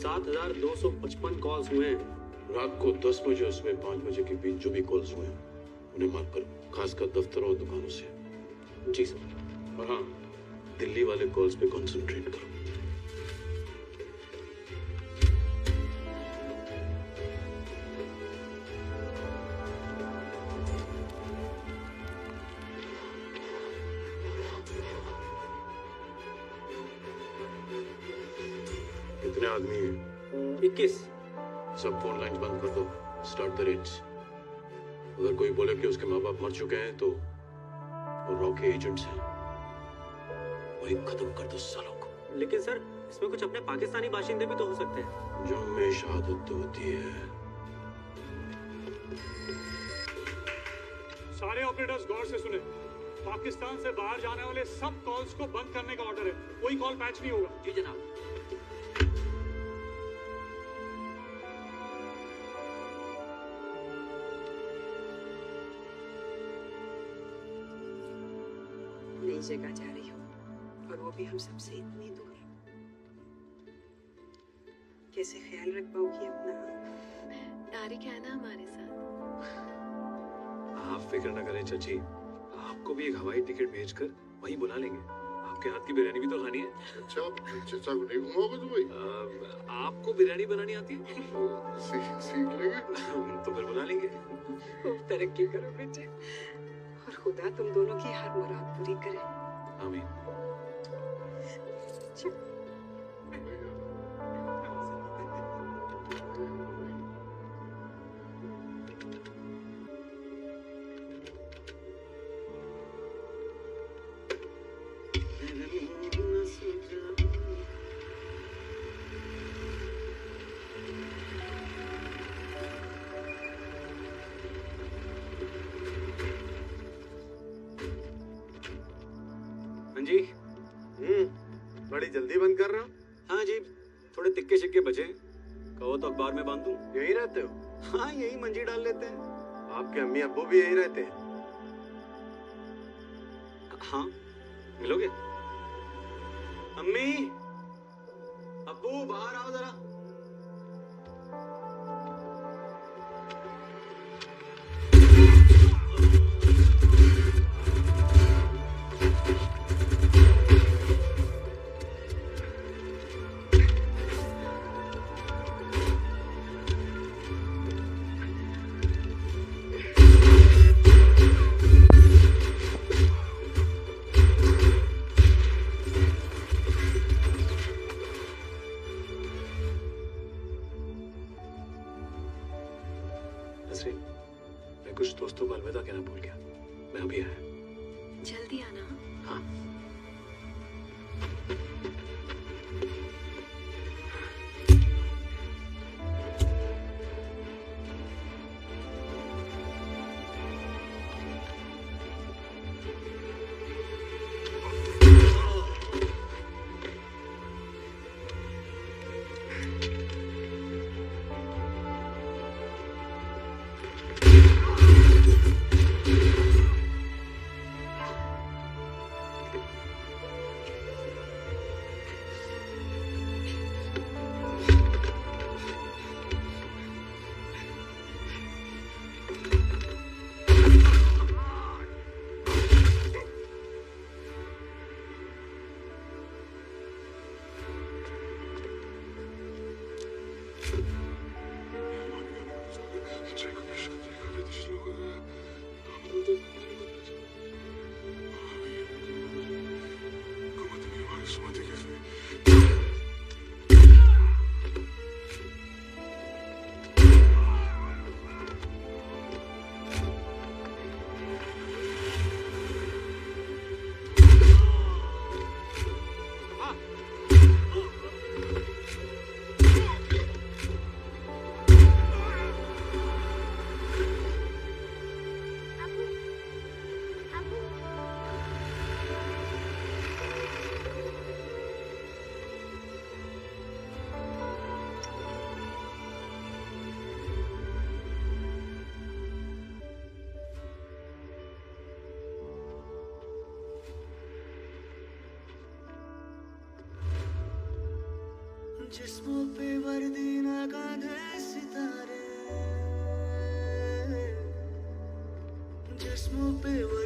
सात हज़ार दो सौ पचपन कॉल्स हुए हैं। रात को 10 बजे और सुबह 5 बजे के बीच जो भी कॉल्स हुए उन्हें मार्क करो खासकर दफ्तरों और दुकानों से। जी सर। और हाँ दिल्ली वाले कॉल्स पे कंसंट्रेट करो। बाप मर चुके हैं तो वो रॉ के एजेंट्स हैं। वही खत्म कर दो सालों को। लेकिन सर इसमें कुछ अपने पाकिस्तानी बाशिंदे भी तो हो सकते हैं। जो में शहादत तो होती है। सारे ऑपरेटर्स गौर से सुने। पाकिस्तान से बाहर जाने वाले सब कॉल्स को बंद करने का ऑर्डर है। कोई कॉल पैच नहीं होगा। जी जनाब। नई जगह जा रही हो और वो भी हम सबसे इतनी दूर कैसे ख्याल रख पाओगी अपना तारिक है ना हमारे साथ? आप फ़िक्र न करें चाची आपको भी एक हवाई टिकट भेजकर वहीं बुला लेंगे। आपके हाथ की बिरयानी भी तो खानी है। अच्छा चाचा को नहीं घुमाओगे दुबई आपको बिरयानी बनानी आती है? सीख सीख लेंगे। तो फिर बुला लेंगे। तरक्की करो बेटे। और खुदा तुम दोनों की हर मुराद पूरी करे। आमीन। लेते हैं। आपके अम्मी अबू भी यही रहते हैं। हाँ मिलोगे? अम्मी अबू बाहर आओ जरा। जिस्मों पे वर्दी ना गांधे सितारे। जिस्मों पे वर्दी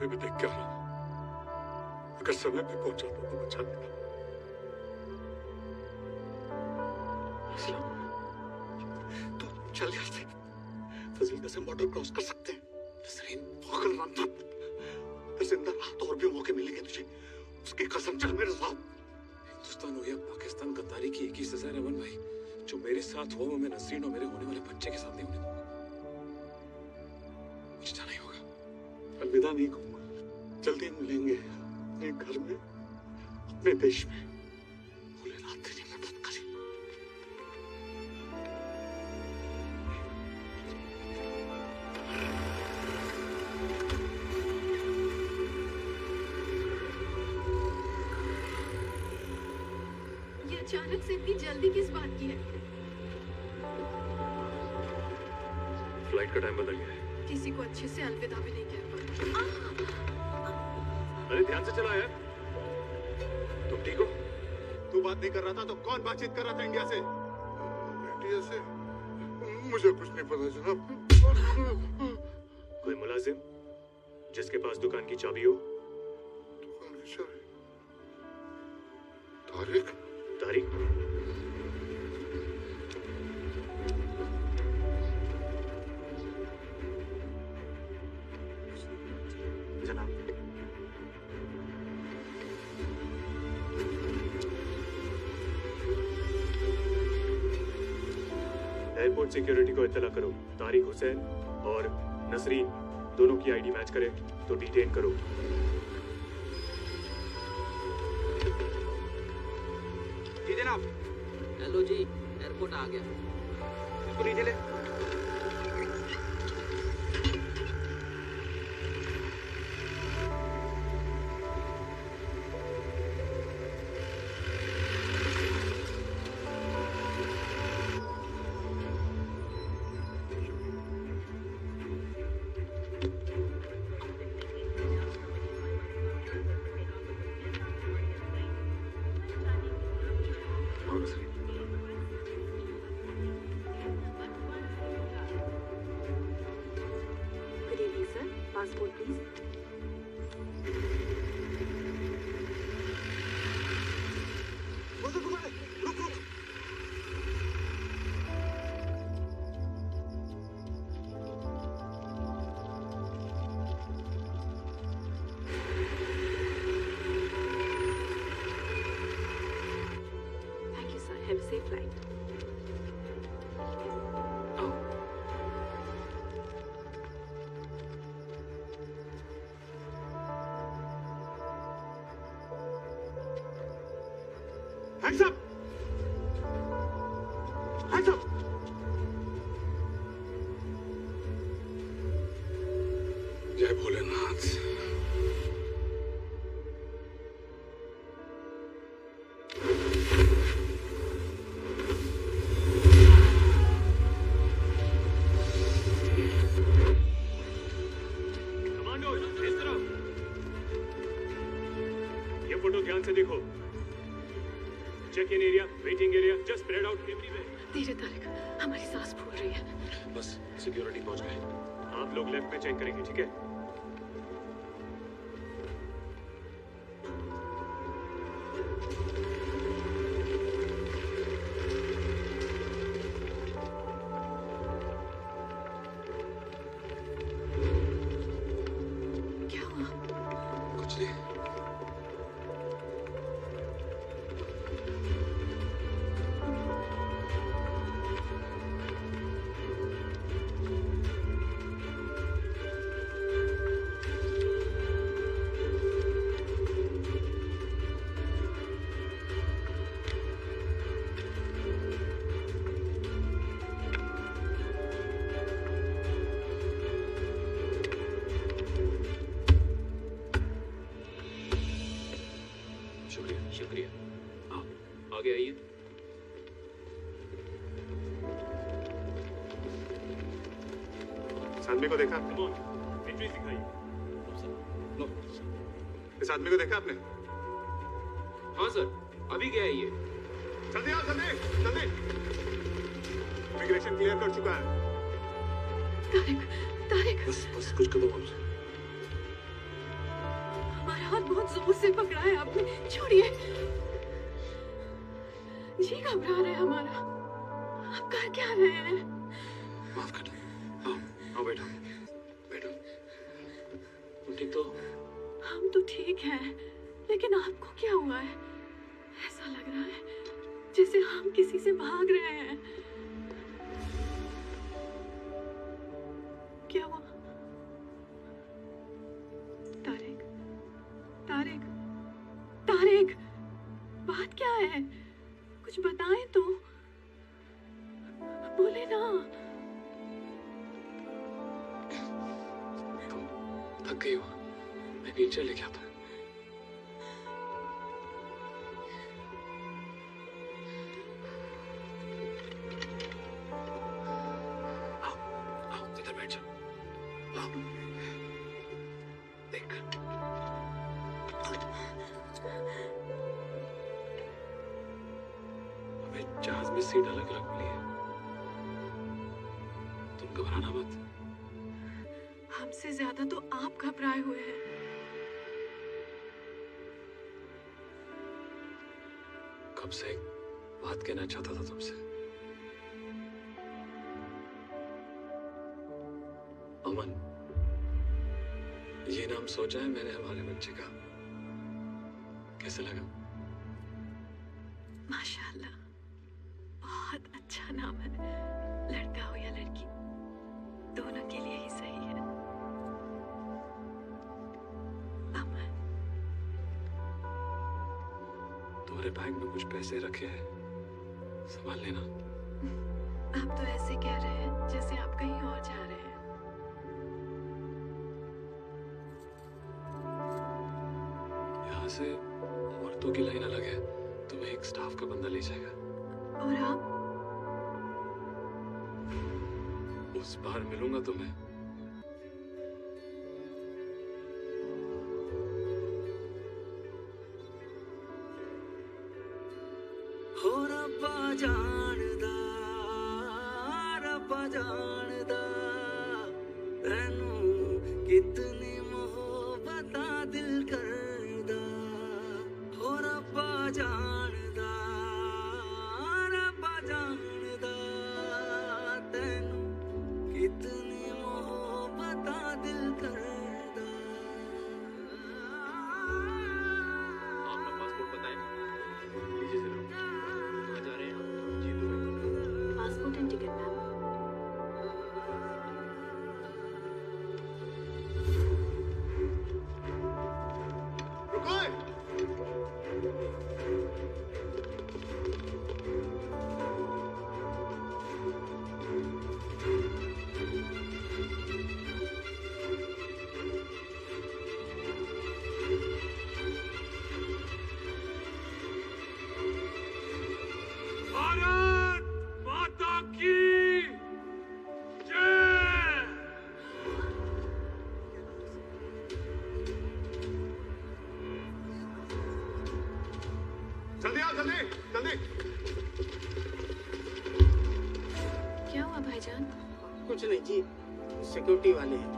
ढाबे भी देख के आ रहा हूँ। अगर समय पे पहुँचा तो बचा नहीं कहूँगा। जल्दी मिलेंगे अपने घर में अपने देश में। मुझे कुछ नहीं पता जनाब। कोई मुलाजिम जिसके पास दुकान की चाबी हो? सिक्योरिटी करो। तारिक हुसैन और नसरीन दोनों की आईडी मैच करे तो डिटेन करो। जी जनाब हेलो जी एयरपोर्ट आ गया। इसको लीजिए ले। ध्यान से देखो। Check in area waiting area just spread out everywhere धीरे तारिक हमारी सांस फूल रही है। बस सिक्योरिटी पहुँच गए। आप लोग लेफ़्ट में चेक करेंगे ठीक है? Sad Migo de Capri. गई हो। मैं भी चले गया था सबसे ज़्यादा तो आप घबराए हुए हैं। कब से बात कहना चाहता था तुमसे? अमन, ये नाम सोचा है मैंने हमारे बच्चे का। कैसे लगा? लोगों की लाइन अलग है। तुम्हें एक स्टाफ का बंदा ले जाएगा। और आप? उस बार मिलूँगा तुम्हें। ड्यूटी वाले हैं।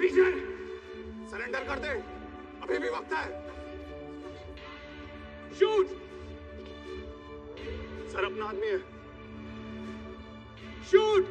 विजय सरेंडर कर दे। अभी भी वक्त है। शूट सर अपना आदमी है। शूट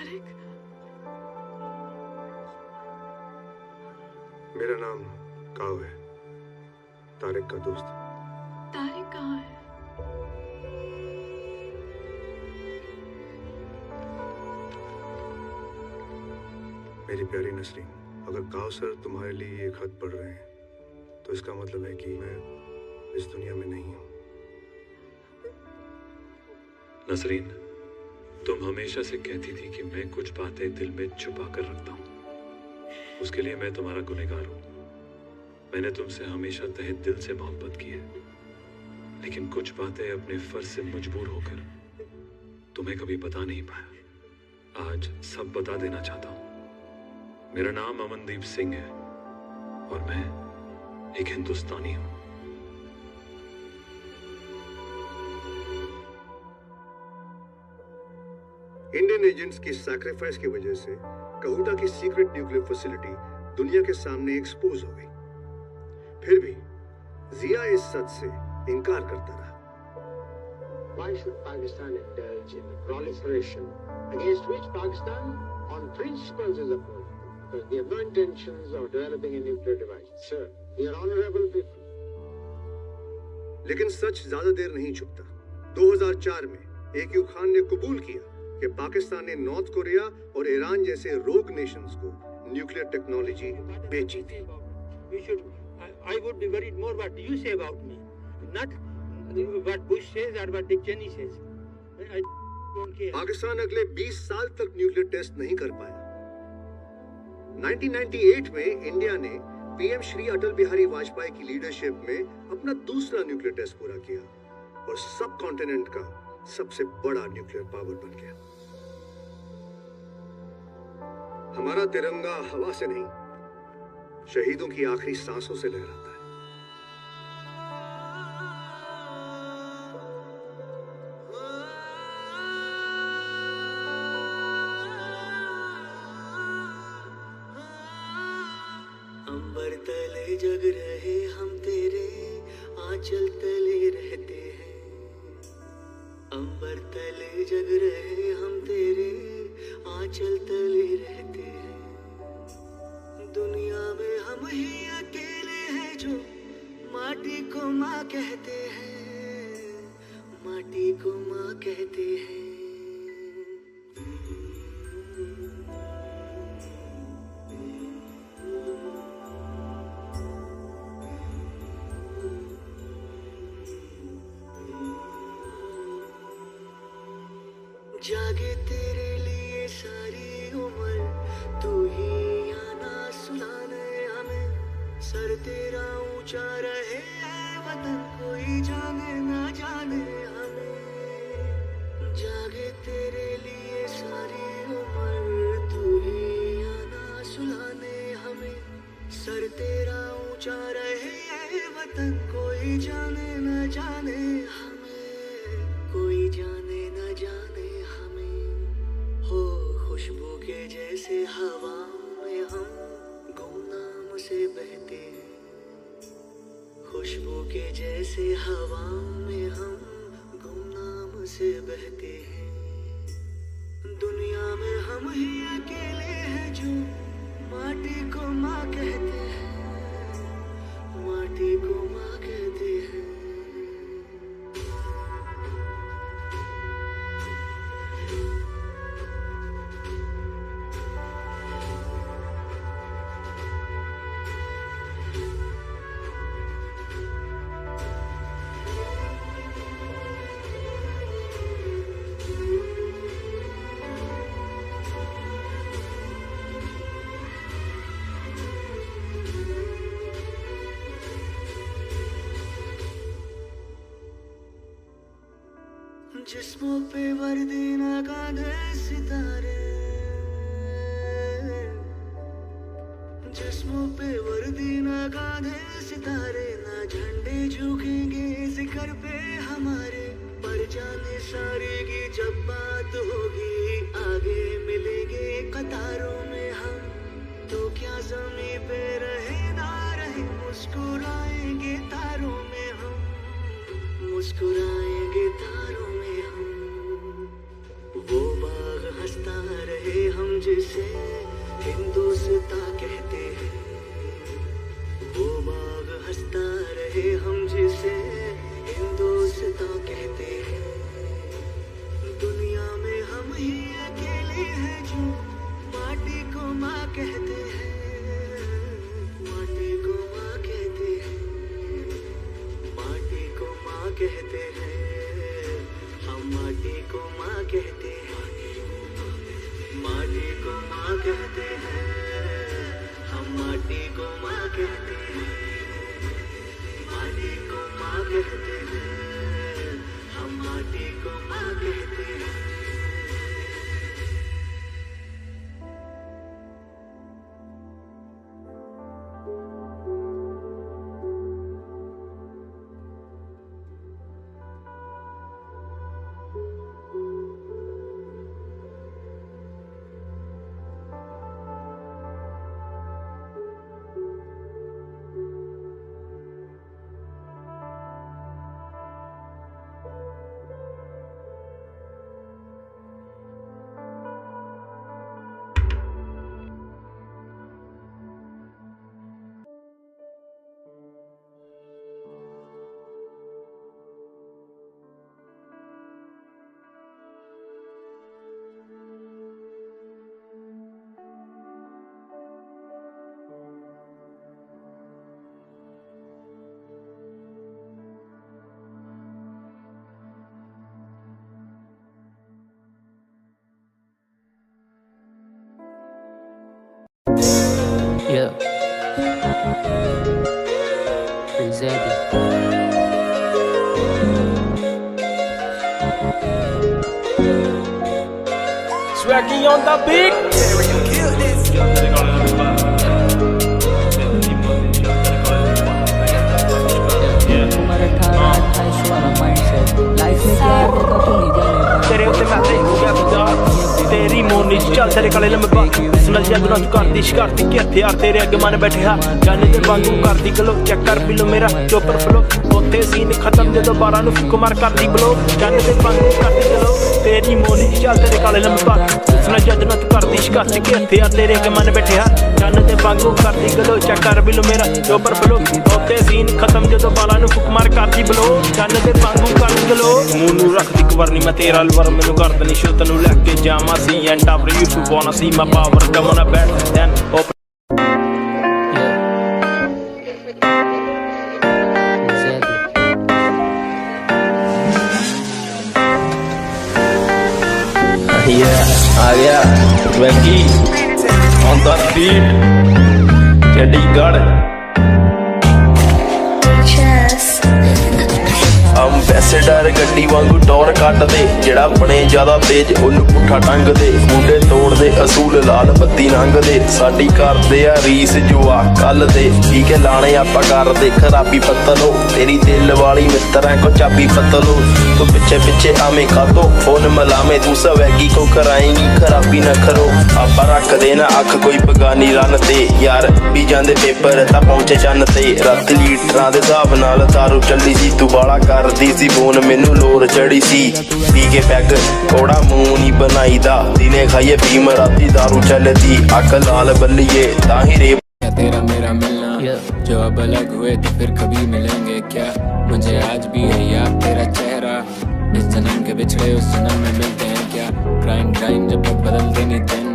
तारिक मेरा नाम काव है। तारिक का दोस्त। तारिक कहाँ है? मेरी प्यारी नसरीन अगर काव सर तुम्हारे लिए ये खत पढ़ रहे हैं तो इसका मतलब है कि मैं इस दुनिया में नहीं हूँ। नसरीन तुम हमेशा से कहती थी कि मैं कुछ बातें दिल में छुपा कर रखता हूँ। उसके लिए मैं तुम्हारा गुनहगार हूँ। मैंने तुमसे हमेशा तहे दिल से मोहब्बत की है। लेकिन कुछ बातें अपने फ़र्ज़ से मजबूर होकर तुम्हें कभी बता नहीं पाया। आज सब बता देना चाहता हूँ। मेरा नाम अमनदीप सिंह है और मैं एक हिंदुस्तानी हूँ। इंडियन एजेंट्स की सैक्रिफाइस की वजह से कहूटा की सीक्रेट न्यूक्लियर फैसिलिटी दुनिया के सामने एक्सपोज हो गई फिर भी जिया इस सच से इनकार करता रहा Why should Pakistan indulge in proliferation against which Pakistan, on principles, is opposed? Because they have no intentions of developing a nuclear device. Sir, we are honorable people. लेकिन सच ज़्यादा देर नहीं छुपता 2004 में एक खान ने कबूल किया कि पाकिस्तान ने नॉर्थ कोरिया और ईरान जैसे रोग नेशंस को न्यूक्लियर टेक्नोलॉजी बेची थी We should. I, I would be worried more what you say about me, not what Bush says or what Dick Cheney says. I, I don't care. Pakistan अगले 20 साल तक nuclear test नहीं कर पाया 1998 में इंडिया ने पीएम श्री अटल बिहारी वाजपेयी की लीडरशिप में अपना दूसरा न्यूक्लियर टेस्ट पूरा किया और सब कॉन्टिनेंट का सबसे बड़ा न्यूक्लियर पावर बन गया हमारा तिरंगा हवा से नहीं शहीदों की आखिरी सांसों से लहराता মুখ পে বর্দিনা কাঁধে Zeb. Swaggy on the beat. Life to you. Tere utte matte, you. ਤੇਰੀ ਮੋਨੀ ਚੱਲ ਤੇਰੇ ਕਾਲੇ ਲੰਮੇ ਬਾਕ ਸੁਣਾ ਜਿਆ ਗੁਨਾਹ ਤੂੰ ਕਰਦੀ ਸ਼ਿਕਾਰਤੀ ਕਿ ਹਥਿਆਰ ਤੇਰੇ ਅੱਗੇ ਮਨ ਬੈਠਿਆ ਜਾਨੇ ਤੇ ਵਾਂਗੂ ਕਰਦੀ ਗਲੋ ਚੈੱਕ ਕਰ ਬਿਲੋ ਮੇਰਾ ਚੋਪਰ ਫਲੋ ਉੱਥੇ ਸੀਨ ਖਤਮ ਜਦੋਂ ਬਾਰਾਂ ਨੂੰ ਫੁੱਕ ਮਾਰ ਕਰਦੀ ਬਲੋ ਜਾਨੇ ਤੇ ਵਾਂਗੂ ਕਰਦੀ ਗਲੋ ਤੇਰੀ ਮੋਨੀ ਚੱਲ ਤੇਰੇ ਕਾਲੇ ਲੰਮੇ ਬਾਕ ਸੁਣਾ ਜੱਜ ਨਾ ਤੂੰ ਕਰਦੀ ਸ਼ਿਕਾਇਤ ਕਿ ਹਥਿਆਰ ਤੇਰੇ ਅੱਗੇ ਮਨ ਬੈਠਿਆ ਚੰਨ ਦੇ ਵਾਂਗੂ ਕਰਦੀ ਗਲੋ ਚੈੱਕ ਕਰ ਬਿਲੋ ਮੇਰਾ ਚੋਪਰ ਬਲੋ। ਉੱਤੇ ਸੀਨ ਖਤਮ ਜਦੋਂ ਬਾਲਾਂ ਨੂੰ ਫੁਕ ਮਾਰ ਕਰਦੀ ਬਲੋ। ਚੰਨ ਦੇ ਵਾਂਗੂ ਕਰਦੀ ਗਲੋ। ਮੂੰਹ ਨੂੰ ਰੱਖਦੀ ਕਵਰ ਨਹੀਂ ਮੈਂ ਤੇਰਾ ਲਵਰ, ਮੈਨੂੰ ਕਰਦ ਸ਼ੋ ਤੈਨੂੰ ਲੈ ਕੇ ਜਾਵਾਂ ਸੀ। End of you to see my power come a bet then only one good ਕੱਟਦੇ ਜਿਹੜਾ ਬਣੇ ਜ਼ਿਆਦਾ ਤੇਜ਼ ਉਹਨੂੰ ਪੁੱਠਾ ਟੰਗਦੇ ਮੁੰਡੇ ਤੋੜਦੇ, ਅਸੂਲ ਲਾਲ ਬੱਤੀ ਲੰਘਦੇ ਸਾਡੀ ਕਰਦੇ ਆ ਰੀਸ ਜੁਆ ਕੱਲ ਦੇ। ਠੀਕ ਹੈ ਲਾਣੇ ਆਪਾਂ ਕਰਦੇ ਖਰਾਬੀ ਪੱਤਲੋ। ਤੇਰੀ ਦਿਲ ਵਾਲੀ ਮਿੱਤਰਾਂ ਕੋ ਚਾਬੀ ਪੱਤਲੋ। ਤੂੰ ਪਿੱਛੇ ਪਿੱਛੇ ਆਵੇਂ ਖਾਤੋ ਫੋਨ ਮਲਾਵੇਂ। ਤੂੰ ਸਵੈਗੀ ਕੋ ਕਰਾਏਂਗੀ ਖਰਾਬੀ ਨਾ ਕਰੋ। ਆਪਾਂ ਰੱਖਦੇ ਨਾ ਅੱਖ, ਕੋਈ ਬਗਾਨੀ ਰਨ ਤੇ। ਯਾਰ, ਵੀ ਜਾਂਦੇ ਪੇਪਰ, ਤਾਂ ਪਹੁੰਚੇ ਚੰਨ ਤੇ। ਰਾਤ ਲੀਟਰਾਂ ਦੇ ਹਿਸਾਬ ਨਾਲ ਤਾਰੂ ਚੱਲੀ ਸੀ, ਤੂੰ ਬਾਲਾ ਕਰਦੀ ਸੀ। ਫੋਨ ਮੈਨੂੰ ਲੋਰ ਚੜੀ ਸੀ। पी पैग थोड़ा मूंह नहीं बनाई दा दिने खाइए भीम राती दारू चलती अक लाल बल्लिए ताही रे तेरा मेरा मिलना जो अब अलग हुए तो फिर कभी मिलेंगे क्या मुझे आज भी है याद तेरा चेहरा इस जन्म के बिछड़े उस जन्म में मिलते हैं क्या क्राइम क्राइम जब तक बदलते नहीं दिन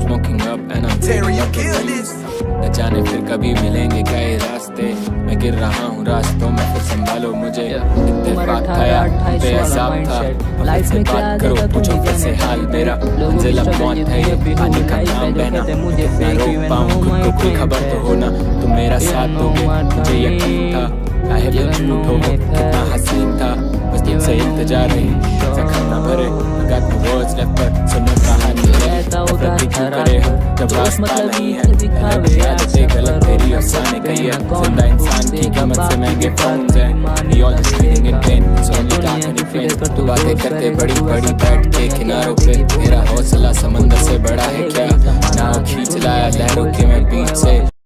smoking up and I'm tearing your killers न जाने फिर कभी मिलेंगे क्या ये रास्ते मैं गिर रहा हूँ रास्तों में फिर संभालो मुझे। इत्तेफाक था यार बेहिसाब था। अब फिर से बात करो पूछो फिर हाल मेरा मंजिल अब मौत है ये आने का नाम बहना कितना रोक पाऊँ खुद को कोई खबर तो होना तुम मेरा साथ दोगे मुझे यकीन था चाहे झूठ हो कितना हसीन था बस तुमसे इल्तिजा रही जख्म न भरे I got the words left but आदतें गलत तेरी अफसाने कही है ज़िंदा इंसान की कीमत से महँगे है all just pain So only got any बातें करते बड़ी बड़ी बैठ के किनारों पे मेरा हौसला समंदर से बड़ा है क्या? नाव खींच लाया लहरों के मैं बीच से।